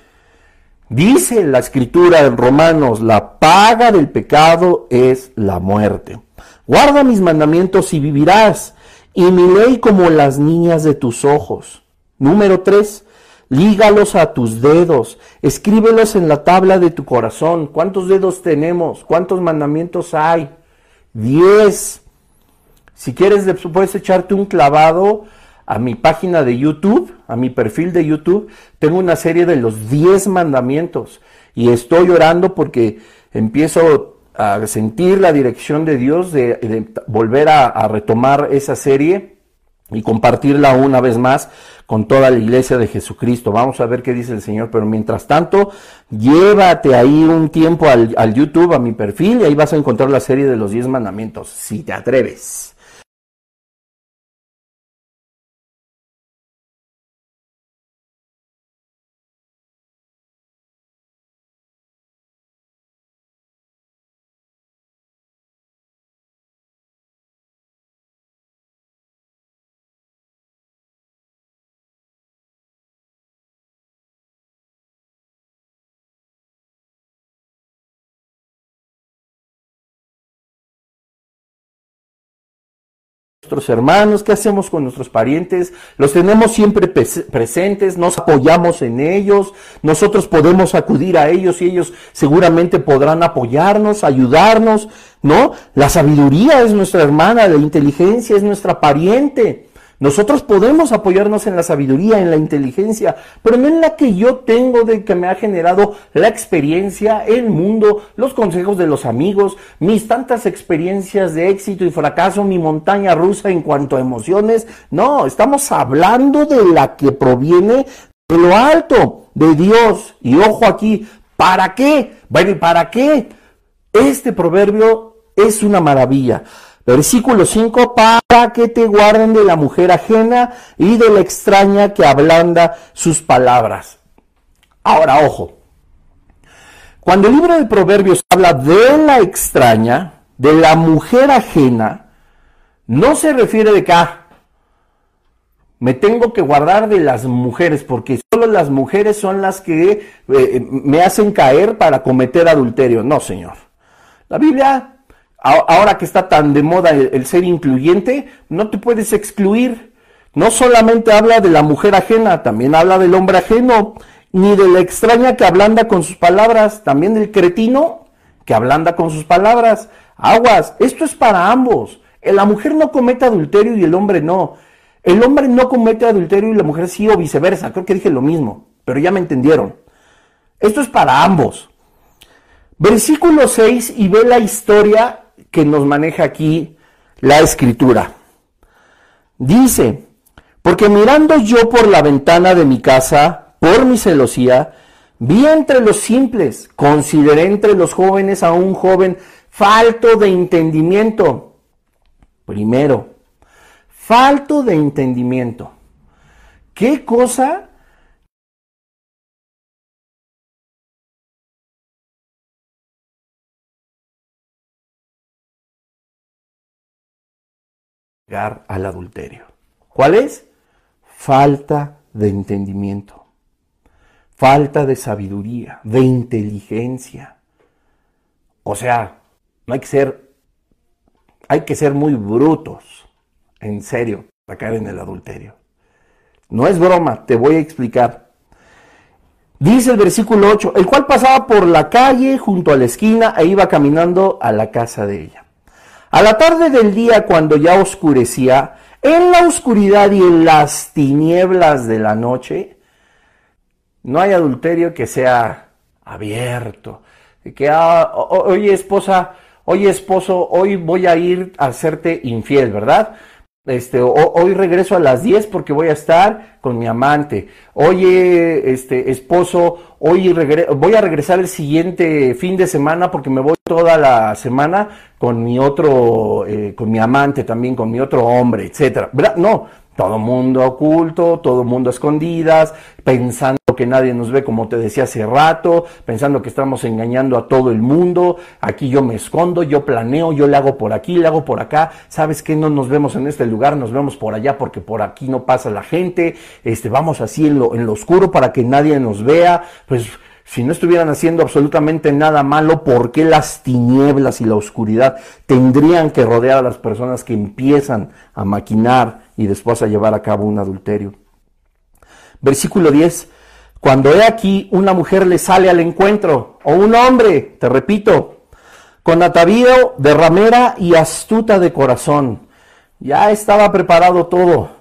Dice la escritura en Romanos, la paga del pecado es la muerte. Guarda mis mandamientos y vivirás, y mi ley como las niñas de tus ojos. Número 3, Lígalos a tus dedos, escríbelos en la tabla de tu corazón. ¿Cuántos dedos tenemos? ¿Cuántos mandamientos hay? Diez. Si quieres, puedes echarte un clavado a mi página de YouTube, a mi perfil de YouTube. Tengo una serie de los diez mandamientos y estoy orando porque empiezo a sentir la dirección de Dios de, volver a retomar esa serie y compartirla una vez más con toda la iglesia de Jesucristo. Vamos a ver qué dice el Señor, pero mientras tanto, llévate ahí un tiempo al, al YouTube, a mi perfil, y ahí vas a encontrar la serie de los 10 mandamientos, si te atreves. Nuestros hermanos, qué hacemos con nuestros parientes, los tenemos siempre presentes, nos apoyamos en ellos, nosotros podemos acudir a ellos y ellos seguramente podrán apoyarnos, ayudarnos, ¿no? La sabiduría es nuestra hermana, la inteligencia es nuestra pariente. Nosotros podemos apoyarnos en la sabiduría, en la inteligencia, pero no en la que yo tengo de que me ha generado la experiencia, el mundo, los consejos de los amigos, mis tantas experiencias de éxito y fracaso, mi montaña rusa en cuanto a emociones. No, estamos hablando de la que proviene de lo alto, de Dios. Y ojo aquí, ¿para qué? Bueno, ¿y para qué? Este proverbio es una maravilla. Versículo 5, para que te guarden de la mujer ajena y de la extraña que ablanda sus palabras. Ahora, ojo, cuando el libro de Proverbios habla de la extraña, de la mujer ajena, no se refiere de acá. Me tengo que guardar de las mujeres porque solo las mujeres son las que eh, me hacen caer para cometer adulterio. No, Señor. La Biblia ahora que está tan de moda el, ser incluyente, no te puedes excluir. No solamente habla de la mujer ajena, también habla del hombre ajeno, ni de la extraña que ablanda con sus palabras, también del cretino que ablanda con sus palabras. Aguas, esto es para ambos. La mujer no comete adulterio y el hombre no. El hombre no comete adulterio y la mujer sí o viceversa. Creo que dije lo mismo, pero ya me entendieron. Esto es para ambos. Versículo 6 y ve la historia que nos maneja aquí la escritura. Dice, porque mirando yo por la ventana de mi casa, por mi celosía, vi entre los simples, consideré entre los jóvenes a un joven falto de entendimiento. Primero, falto de entendimiento. ¿Qué cosa al adulterio. ¿Cuál es? Falta de entendimiento, falta de sabiduría, de inteligencia. O sea, no hay que ser, hay que ser muy brutos, en serio, para caer en el adulterio. No es broma, te voy a explicar. Dice el versículo 8, el cual pasaba por la calle junto a la esquina e iba caminando a la casa de ella. A la tarde del día, cuando ya oscurecía, en la oscuridad y en las tinieblas de la noche, no hay adulterio que sea abierto. Que, ah, oye esposa, oye esposo, hoy voy a ir a hacerte infiel, ¿verdad? Este, hoy regreso a las 10 porque voy a estar con mi amante. Oye, este, esposo, hoy voy a regresar el siguiente fin de semana porque me voy toda la semana con mi otro, eh, con mi amante también, con mi otro hombre, etcétera. ¿Verdad? No, todo mundo oculto, todo mundo escondidas, pensando que nadie nos ve como te decía hace rato, pensando que estamos engañando a todo el mundo, aquí yo me escondo, yo planeo, yo le hago por aquí, le hago por acá, sabes que no nos vemos en este lugar, nos vemos por allá porque por aquí no pasa la gente, este, vamos así en lo, en lo oscuro para que nadie nos vea, pues si no estuvieran haciendo absolutamente nada malo, ¿por qué las tinieblas y la oscuridad tendrían que rodear a las personas que empiezan a maquinar y después a llevar a cabo un adulterio? Versículo 10. Cuando he aquí una mujer le sale al encuentro, o un hombre, te repito, con atavío de ramera y astuta de corazón. Ya estaba preparado todo,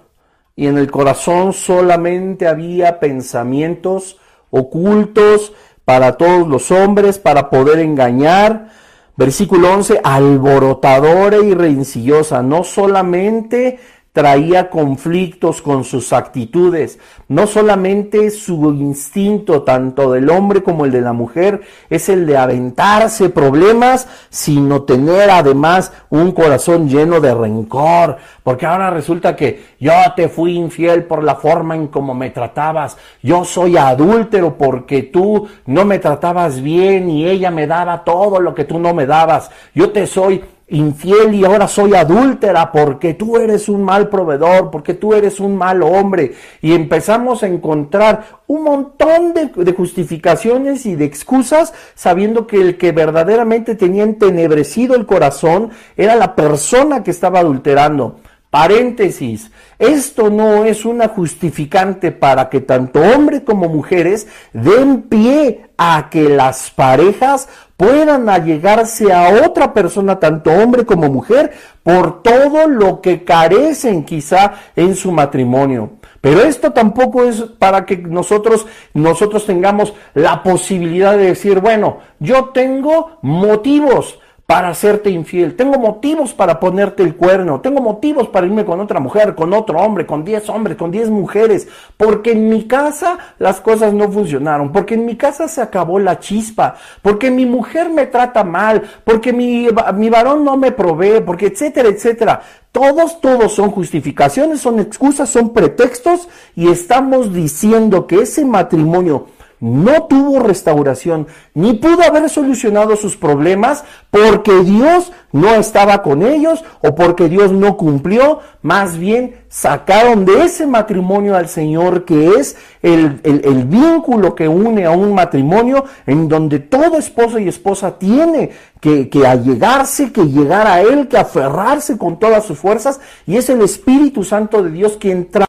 y en el corazón solamente había pensamientos ocultos para todos los hombres, para poder engañar. Versículo 11, alborotadora y rencillosa, no solamente traía conflictos con sus actitudes. No solamente su instinto, tanto del hombre como el de la mujer, es el de aventarse problemas, sino tener además un corazón lleno de rencor. Porque ahora resulta que yo te fui infiel por la forma en cómo me tratabas. Yo soy adúltero porque tú no me tratabas bien y ella me daba todo lo que tú no me dabas. Yo te soy infiel y ahora soy adúltera porque tú eres un mal proveedor, porque tú eres un mal hombre. Y empezamos a encontrar un montón de, justificaciones y de excusas, sabiendo que el que verdaderamente tenía entenebrecido el corazón era la persona que estaba adulterando. Paréntesis, esto no es una justificante para que tanto hombres como mujeres den pie a que las parejas puedan allegarse a otra persona, tanto hombre como mujer, por todo lo que carecen quizá en su matrimonio. Pero esto tampoco es para que nosotros, nosotros tengamos la posibilidad de decir, bueno, yo tengo motivos para hacerte infiel. Tengo motivos para ponerte el cuerno. Tengo motivos para irme con otra mujer, con otro hombre, con diez hombres, con diez mujeres. Porque en mi casa las cosas no funcionaron. Porque en mi casa se acabó la chispa. Porque mi mujer me trata mal. Porque mi, mi varón no me provee. Porque etcétera, etcétera. Todos, todos son justificaciones, son excusas, son pretextos. Y estamos diciendo que ese matrimonio no tuvo restauración, ni pudo haber solucionado sus problemas porque Dios no estaba con ellos o porque Dios no cumplió, más bien sacaron de ese matrimonio al Señor que es el, vínculo que une a un matrimonio en donde todo esposo y esposa tiene que, que allegarse, que llegar a Él, que aferrarse con todas sus fuerzas. Y es el Espíritu Santo de Dios quien trae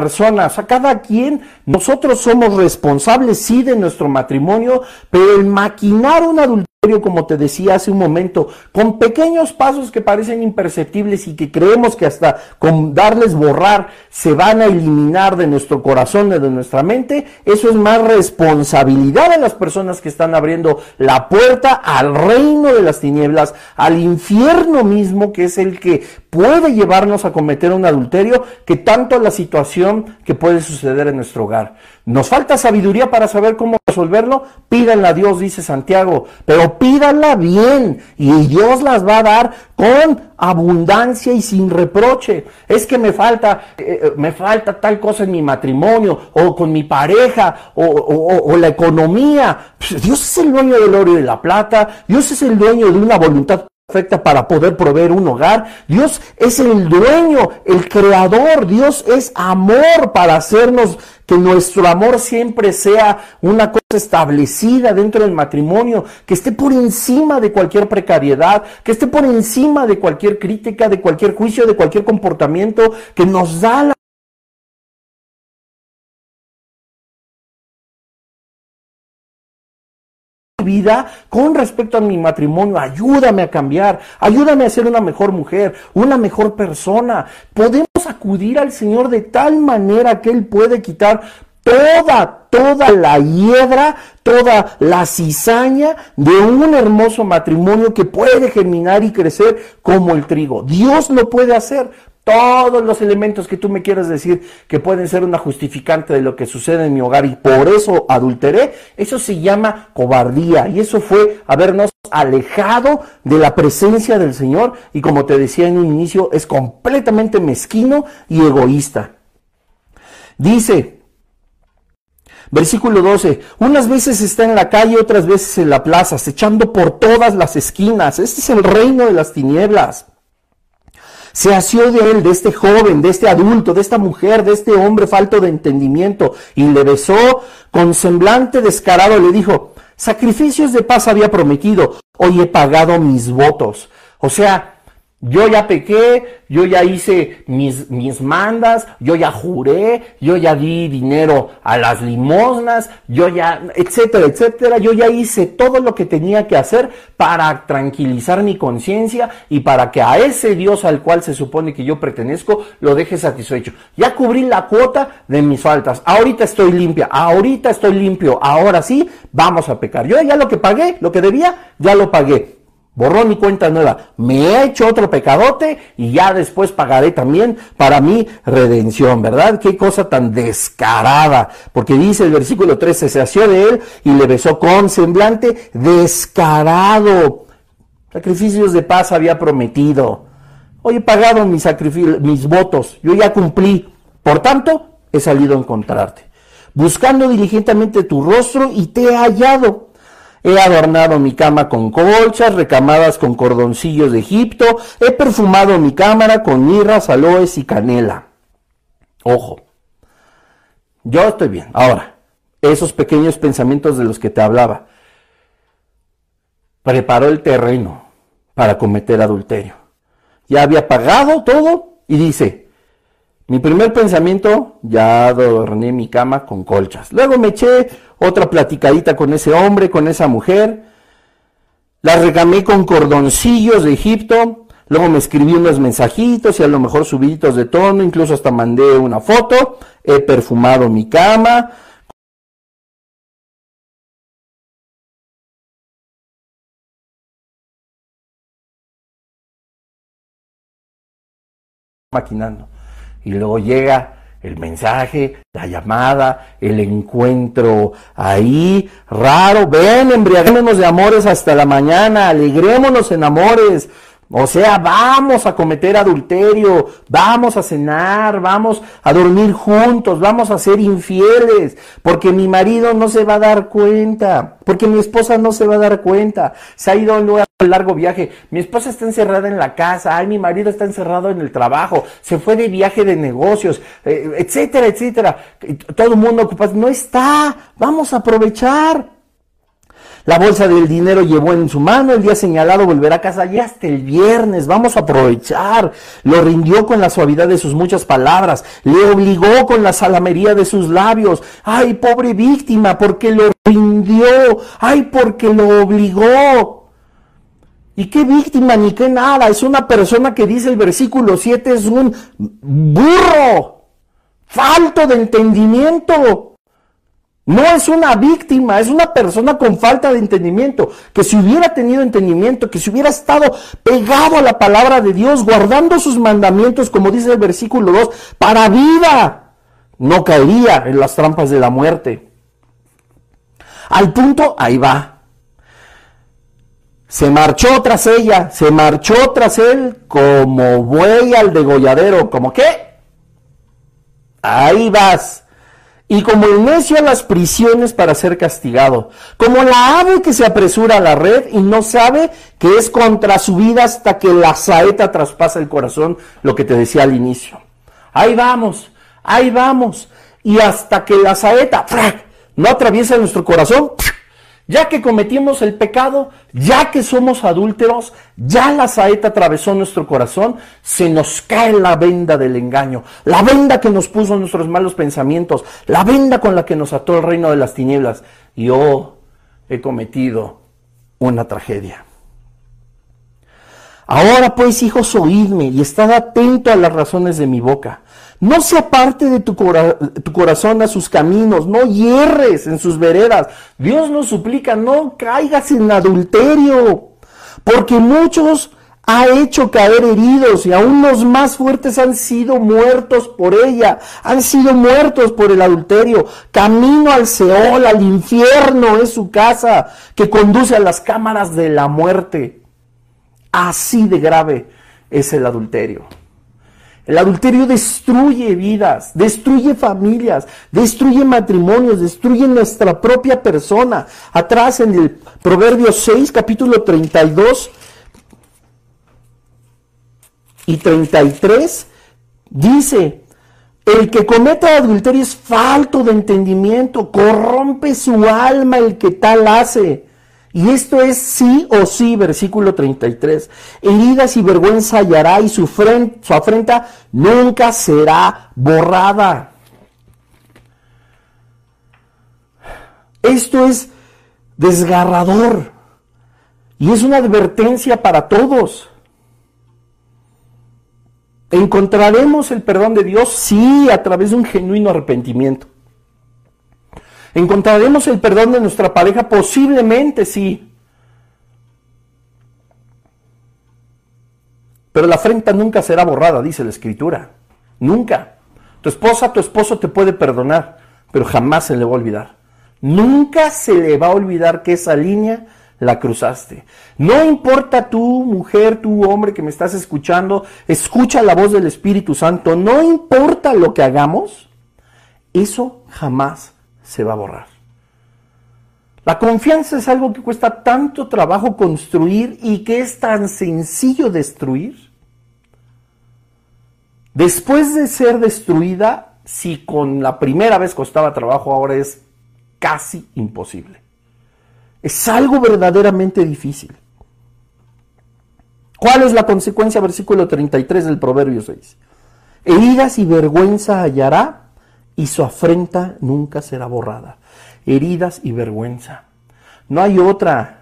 personas, a cada quien, nosotros somos responsables, sí, de nuestro matrimonio, pero el maquinar un adulterio como te decía hace un momento, con pequeños pasos que parecen imperceptibles y que creemos que hasta con darles borrar se van a eliminar de nuestro corazón, de nuestra mente, eso es más responsabilidad de las personas que están abriendo la puerta al reino de las tinieblas, al infierno mismo, que es el que puede llevarnos a cometer un adulterio, que tanto la situación que puede suceder en nuestro hogar. Nos falta sabiduría para saber cómo resolverlo, pídanla a Dios, dice Santiago, pero pídanla bien y Dios las va a dar con abundancia y sin reproche. Es que me falta, eh, eh, me falta tal cosa en mi matrimonio o con mi pareja o, o la economía. Pues Dios es el dueño del oro y de la plata. Dios es el dueño de una voluntad para poder proveer un hogar. Dios es el dueño, el creador. Dios es amor para hacernos que nuestro amor siempre sea una cosa establecida dentro del matrimonio, que esté por encima de cualquier precariedad, que esté por encima de cualquier crítica, de cualquier juicio, de cualquier comportamiento, que nos da la vida con respecto a mi matrimonio. Ayúdame a cambiar, ayúdame a ser una mejor mujer, una mejor persona. Podemos acudir al Señor de tal manera que Él puede quitar toda, toda la hiedra, toda la cizaña de un hermoso matrimonio que puede germinar y crecer como el trigo. Dios lo puede hacer todos los elementos que tú me quieras decir que pueden ser una justificante de lo que sucede en mi hogar y por eso adulteré, eso se llama cobardía y eso fue habernos alejado de la presencia del Señor y como te decía en un inicio, es completamente mezquino y egoísta. Dice, Versículo 12. Unas veces está en la calle, otras veces en la plaza, echando por todas las esquinas. Este es el reino de las tinieblas se asió de él, de este joven, de este adulto, de esta mujer, de este hombre falto de entendimiento, y le besó con semblante descarado, le dijo, sacrificios de paz había prometido, hoy he pagado mis votos. O sea, yo ya pequé, yo ya hice mis, mis mandas, yo ya juré, yo ya di dinero a las limosnas, yo ya, etcétera, etcétera. Yo ya hice todo lo que tenía que hacer para tranquilizar mi conciencia y para que a ese Dios al cual se supone que yo pertenezco lo deje satisfecho. Ya cubrí la cuota de mis faltas. Ahorita estoy limpia, ahorita estoy limpio, ahora sí, vamos a pecar. Yo ya lo que pagué, lo que debía, ya lo pagué borró mi cuenta nueva, me he hecho otro pecadote y ya después pagaré también para mi redención, ¿verdad? Qué cosa tan descarada, porque dice el versículo 13, se asió de él y le besó con semblante descarado. Sacrificios de paz había prometido. Hoy he pagado mis, mis votos, yo ya cumplí. Por tanto, he salido a encontrarte, buscando diligentemente tu rostro y te he hallado. He adornado mi cama con colchas, recamadas con cordoncillos de Egipto. He perfumado mi cámara con mirras, aloes y canela. Ojo, yo estoy bien. Ahora, esos pequeños pensamientos de los que te hablaba. Preparó el terreno para cometer adulterio. Ya había pagado todo y dice, mi primer pensamiento, ya adorné mi cama con colchas. Luego me eché otra platicadita con ese hombre, con esa mujer. La regamé con cordoncillos de Egipto. Luego me escribí unos mensajitos y a lo mejor subiditos de tono. Incluso hasta mandé una foto. He perfumado mi cama. Maquinando y luego llega el mensaje, la llamada, el encuentro ahí, raro, ven, embriaguémonos de amores hasta la mañana, alegrémonos en amores, o sea, vamos a cometer adulterio, vamos a cenar, vamos a dormir juntos, vamos a ser infieles, porque mi marido no se va a dar cuenta, porque mi esposa no se va a dar cuenta, se ha ido a un largo viaje, mi esposa está encerrada en la casa, ay, mi marido está encerrado en el trabajo, se fue de viaje de negocios, eh, etcétera, etcétera, todo el mundo ocupado, no está, vamos a aprovechar. La bolsa del dinero llevó en su mano, el día señalado volverá a casa ya hasta el viernes, vamos a aprovechar. Lo rindió con la suavidad de sus muchas palabras, le obligó con la salamería de sus labios. Ay, pobre víctima, porque lo rindió, ay, porque lo obligó. ¿Y qué víctima ni qué nada? Es una persona que dice el versículo 7 es un burro, falto de entendimiento. No es una víctima, es una persona con falta de entendimiento, que si hubiera tenido entendimiento, que si hubiera estado pegado a la palabra de Dios, guardando sus mandamientos, como dice el versículo 2, para vida, no caería en las trampas de la muerte. Al punto, ahí va. Se marchó tras ella, se marchó tras él como buey al degolladero, ¿como qué? Ahí vas y como el necio a las prisiones para ser castigado, como la ave que se apresura a la red y no sabe que es contra su vida hasta que la saeta traspasa el corazón, lo que te decía al inicio. Ahí vamos, ahí vamos, y hasta que la saeta no atraviesa nuestro corazón, ya que cometimos el pecado, ya que somos adúlteros, ya la saeta atravesó nuestro corazón, se nos cae la venda del engaño, la venda que nos puso nuestros malos pensamientos, la venda con la que nos ató el reino de las tinieblas. Y oh, he cometido una tragedia. Ahora pues, hijos, oídme y estad atento a las razones de mi boca. No se aparte de tu, tu, corazón a sus caminos, no hierres en sus veredas. Dios nos suplica, no caigas en adulterio, porque muchos ha hecho caer heridos y aún los más fuertes han sido muertos por ella, han sido muertos por el adulterio. Camino al Seol, al infierno es su casa, que conduce a las cámaras de la muerte. Así de grave es el adulterio. El adulterio destruye vidas, destruye familias, destruye matrimonios, destruye nuestra propia persona. Atrás en el Proverbio 6, capítulo 32 y 33, dice, el que cometa adulterio es falto de entendimiento, corrompe su alma el que tal hace. Y esto es sí o sí, versículo 33. Heridas y vergüenza hallará y su, su afrenta nunca será borrada. Esto es desgarrador y es una advertencia para todos. ¿Encontraremos el perdón de Dios? Sí, a través de un genuino arrepentimiento. ¿Encontraremos el perdón de nuestra pareja? Posiblemente sí. Pero la afrenta nunca será borrada, dice la escritura. Nunca. Tu esposa, tu esposo te puede perdonar, pero jamás se le va a olvidar. Nunca se le va a olvidar que esa línea la cruzaste. No importa tú, mujer, tú, hombre que me estás escuchando, escucha la voz del Espíritu Santo. No importa lo que hagamos, eso jamás se va a borrar. La confianza es algo que cuesta tanto trabajo construir y que es tan sencillo destruir. Después de ser destruida, si con la primera vez costaba trabajo, ahora es casi imposible. Es algo verdaderamente difícil. ¿Cuál es la consecuencia? Versículo 33 del Proverbio 6. Heridas y vergüenza hallará y su afrenta nunca será borrada. Heridas y vergüenza. No hay otra.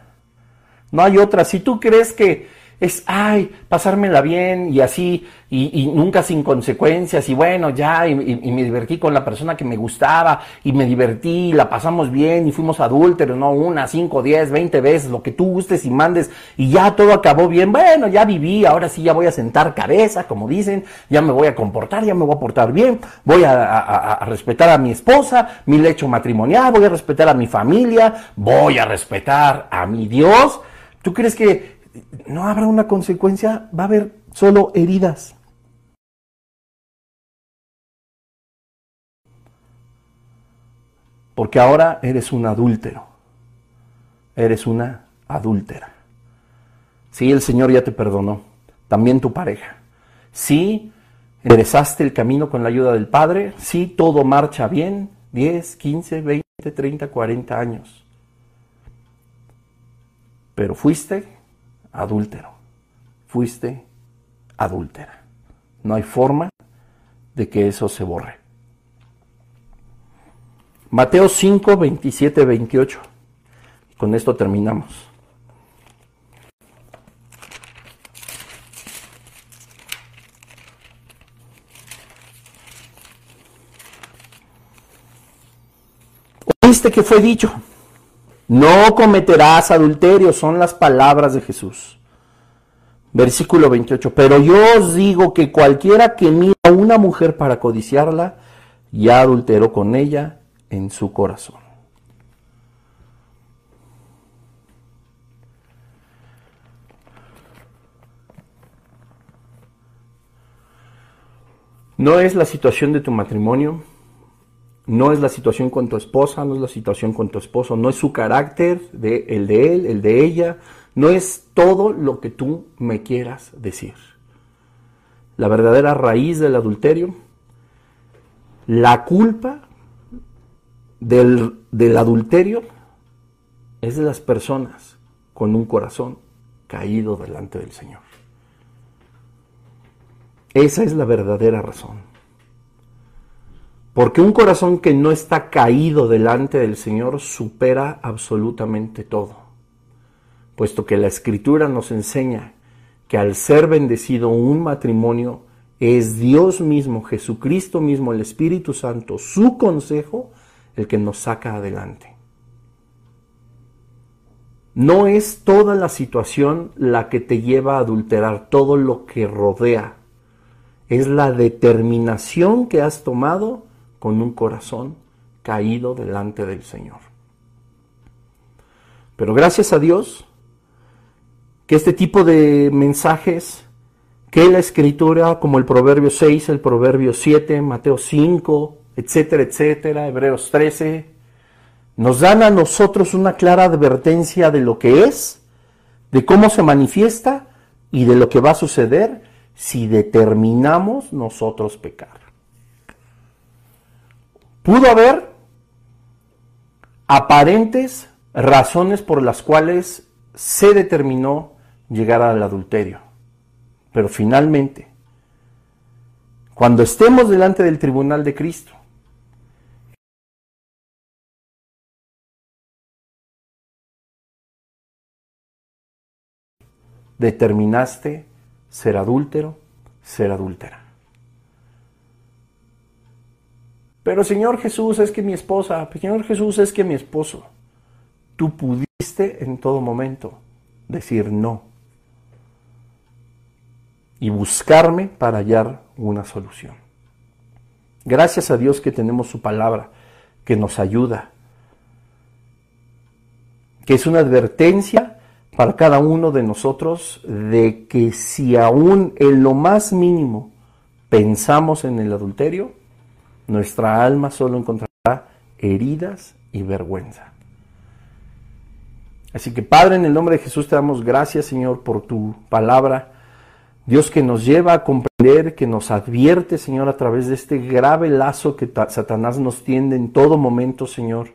No hay otra. Si tú crees que es, ay, pasármela bien y así, y, nunca sin consecuencias, y bueno, ya, y, me divertí con la persona que me gustaba, y me divertí, y la pasamos bien, y fuimos adúlteros, no una, cinco, diez, veinte veces, lo que tú gustes y mandes, y ya todo acabó bien, bueno, ya viví, ahora sí ya voy a sentar cabeza, como dicen, ya me voy a comportar, ya me voy a portar bien, voy a, a respetar a mi esposa, mi lecho matrimonial, voy a respetar a mi familia, voy a respetar a mi Dios. ¿Tú crees que no habrá una consecuencia, va a haber solo heridas. Porque ahora eres un adúltero, eres una adúltera. Sí, el Señor ya te perdonó, también tu pareja. Sí, enderezaste el camino con la ayuda del Padre, sí, todo marcha bien, 10, 15, 20, 30, 40 años. pero fuiste adúltero, fuiste adúltera. No hay forma de que eso se borre. Mateo 5, 27, 28. Con esto terminamos. ¿Oíste que fue dicho? No cometerás adulterio, son las palabras de Jesús. Versículo 28. Pero yo os digo que cualquiera que mira a una mujer para codiciarla, ya adulteró con ella en su corazón. No es la situación de tu matrimonio, no es la situación con tu esposa, no es la situación con tu esposo, no es su carácter, de, el de él, el de ella, no es todo lo que tú me quieras decir. La verdadera raíz del adulterio, la culpa del, del adulterio es de las personas con un corazón caído delante del Señor. Esa es la verdadera razón. Porque un corazón que no está caído delante del Señor supera absolutamente todo. Puesto que la Escritura nos enseña que al ser bendecido un matrimonio es Dios mismo, Jesucristo mismo, el Espíritu Santo, su consejo, el que nos saca adelante. No es toda la situación la que te lleva a adulterar, todo lo que rodea. Es la determinación que has tomado con un corazón caído delante del Señor. Pero gracias a Dios que este tipo de mensajes, que la escritura, como el Proverbio 6, el Proverbio 7, Mateo 5, etcétera, etcétera, Hebreos 13, nos dan a nosotros una clara advertencia de lo que es, de cómo se manifiesta y de lo que va a suceder si determinamos nosotros pecar. Pudo haber aparentes razones por las cuales se determinó llegar al adulterio. Pero finalmente, cuando estemos delante del tribunal de Cristo, determinaste ser adúltero, ser adúltera. Pero Señor Jesús, es que mi esposa, Señor Jesús, es que mi esposo. Tú pudiste en todo momento decir no y buscarme para hallar una solución. Gracias a Dios que tenemos su palabra, que nos ayuda, que es una advertencia para cada uno de nosotros de que si aún en lo más mínimo pensamos en el adulterio, nuestra alma solo encontrará heridas y vergüenza. Así que Padre, en el nombre de Jesús te damos gracias, Señor, por tu palabra. Dios que nos lleva a comprender, que nos advierte, Señor, a través de este grave lazo que Satanás nos tiende en todo momento, Señor.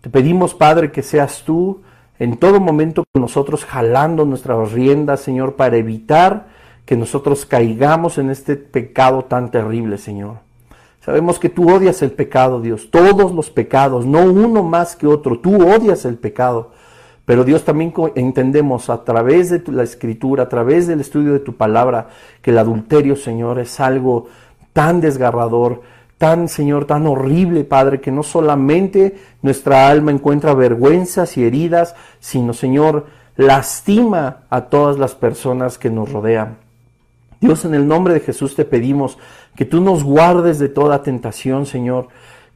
Te pedimos, Padre, que seas tú en todo momento con nosotros jalando nuestras riendas, Señor, para evitar que nosotros caigamos en este pecado tan terrible, Señor. Sabemos que tú odias el pecado, Dios, todos los pecados, no uno más que otro, tú odias el pecado. Pero Dios también entendemos a través de la escritura, a través del estudio de tu palabra, que el adulterio, Señor, es algo tan desgarrador, tan, Señor, tan horrible, Padre, que no solamente nuestra alma encuentra vergüenzas y heridas, sino, Señor, lastima a todas las personas que nos rodean. Dios, en el nombre de Jesús te pedimos que tú nos guardes de toda tentación, Señor,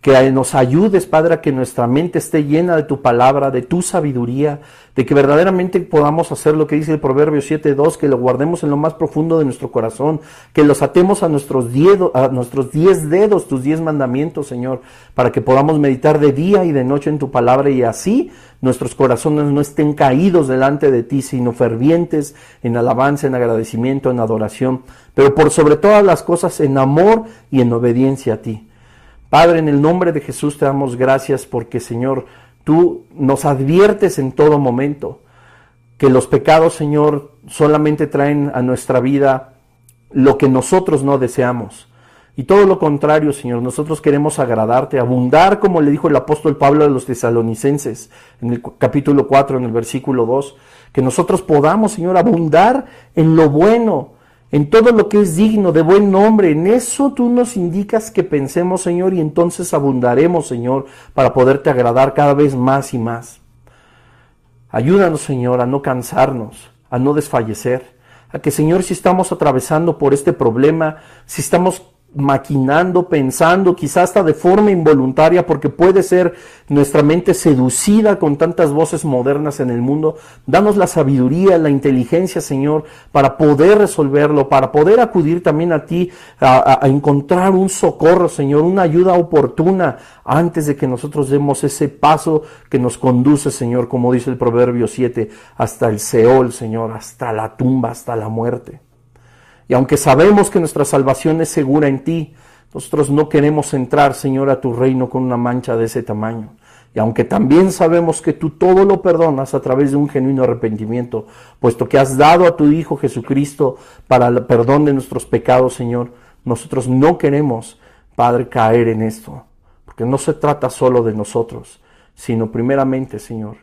que nos ayudes, Padre, a que nuestra mente esté llena de tu palabra, de tu sabiduría, de que verdaderamente podamos hacer lo que dice el Proverbio 7.2, que lo guardemos en lo más profundo de nuestro corazón, que los atemos a nuestros, a nuestros diez dedos, tus diez mandamientos, Señor, para que podamos meditar de día y de noche en tu palabra y así nuestros corazones no estén caídos delante de ti, sino fervientes en alabanza, en agradecimiento, en adoración, pero por sobre todas las cosas en amor y en obediencia a ti. Padre, en el nombre de Jesús te damos gracias porque, Señor, tú nos adviertes en todo momento. que los pecados, Señor, solamente traen a nuestra vida lo que nosotros no deseamos. Y todo lo contrario, Señor, nosotros queremos agradarte, abundar, como le dijo el apóstol Pablo a los tesalonicenses en el capítulo 4, en el versículo 2, que nosotros podamos, Señor, abundar en lo bueno, en todo lo que es digno de buen nombre. En eso tú nos indicas que pensemos, Señor, y entonces abundaremos, Señor, para poderte agradar cada vez más y más. Ayúdanos, Señor, a no cansarnos, a no desfallecer, a que, Señor, si estamos atravesando por este problema, si estamos maquinando, pensando, quizás hasta de forma involuntaria, porque puede ser nuestra mente seducida con tantas voces modernas en el mundo. Danos la sabiduría, la inteligencia, Señor, para poder resolverlo, para poder acudir también a ti, a, encontrar un socorro, Señor, una ayuda oportuna antes de que nosotros demos ese paso que nos conduce, Señor, como dice el Proverbio 7, hasta el Seol, Señor, hasta la tumba, hasta la muerte. Y aunque sabemos que nuestra salvación es segura en ti, nosotros no queremos entrar, Señor, a tu reino con una mancha de ese tamaño. Y aunque también sabemos que tú todo lo perdonas a través de un genuino arrepentimiento, puesto que has dado a tu Hijo Jesucristo para el perdón de nuestros pecados, Señor, nosotros no queremos, Padre, caer en esto. Porque no se trata solo de nosotros, sino primeramente, Señor,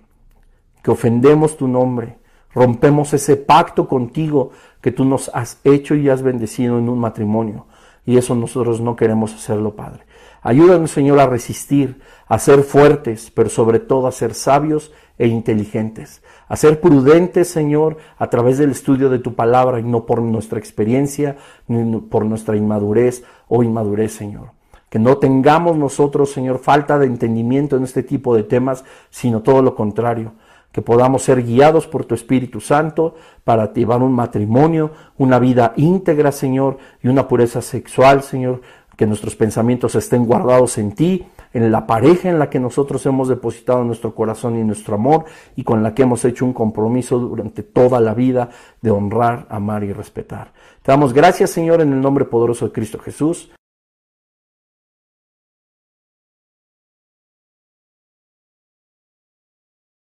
que ofendemos tu nombre, rompemos ese pacto contigo que tú nos has hecho y has bendecido en un matrimonio. Y eso nosotros no queremos hacerlo, Padre. Ayúdanos, Señor, a resistir, a ser fuertes, pero sobre todo a ser sabios e inteligentes. A ser prudentes, Señor, a través del estudio de tu palabra y no por nuestra experiencia, ni por nuestra inmadurez o inmadurez, Señor. Que no tengamos nosotros, Señor, falta de entendimiento en este tipo de temas, sino todo lo contrario que podamos ser guiados por tu Espíritu Santo para llevar un matrimonio, una vida íntegra, Señor, y una pureza sexual, Señor, que nuestros pensamientos estén guardados en ti, en la pareja en la que nosotros hemos depositado nuestro corazón y nuestro amor y con la que hemos hecho un compromiso durante toda la vida de honrar, amar y respetar. Te damos gracias, Señor, en el nombre poderoso de Cristo Jesús.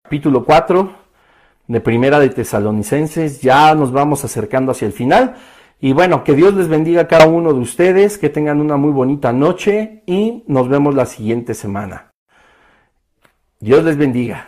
Capítulo 4 de Primera de Tesalonicenses. Ya nos vamos acercando hacia el final. Y bueno, que Dios les bendiga a cada uno de ustedes, que tengan una muy bonita noche y nos vemos la siguiente semana. Dios les bendiga.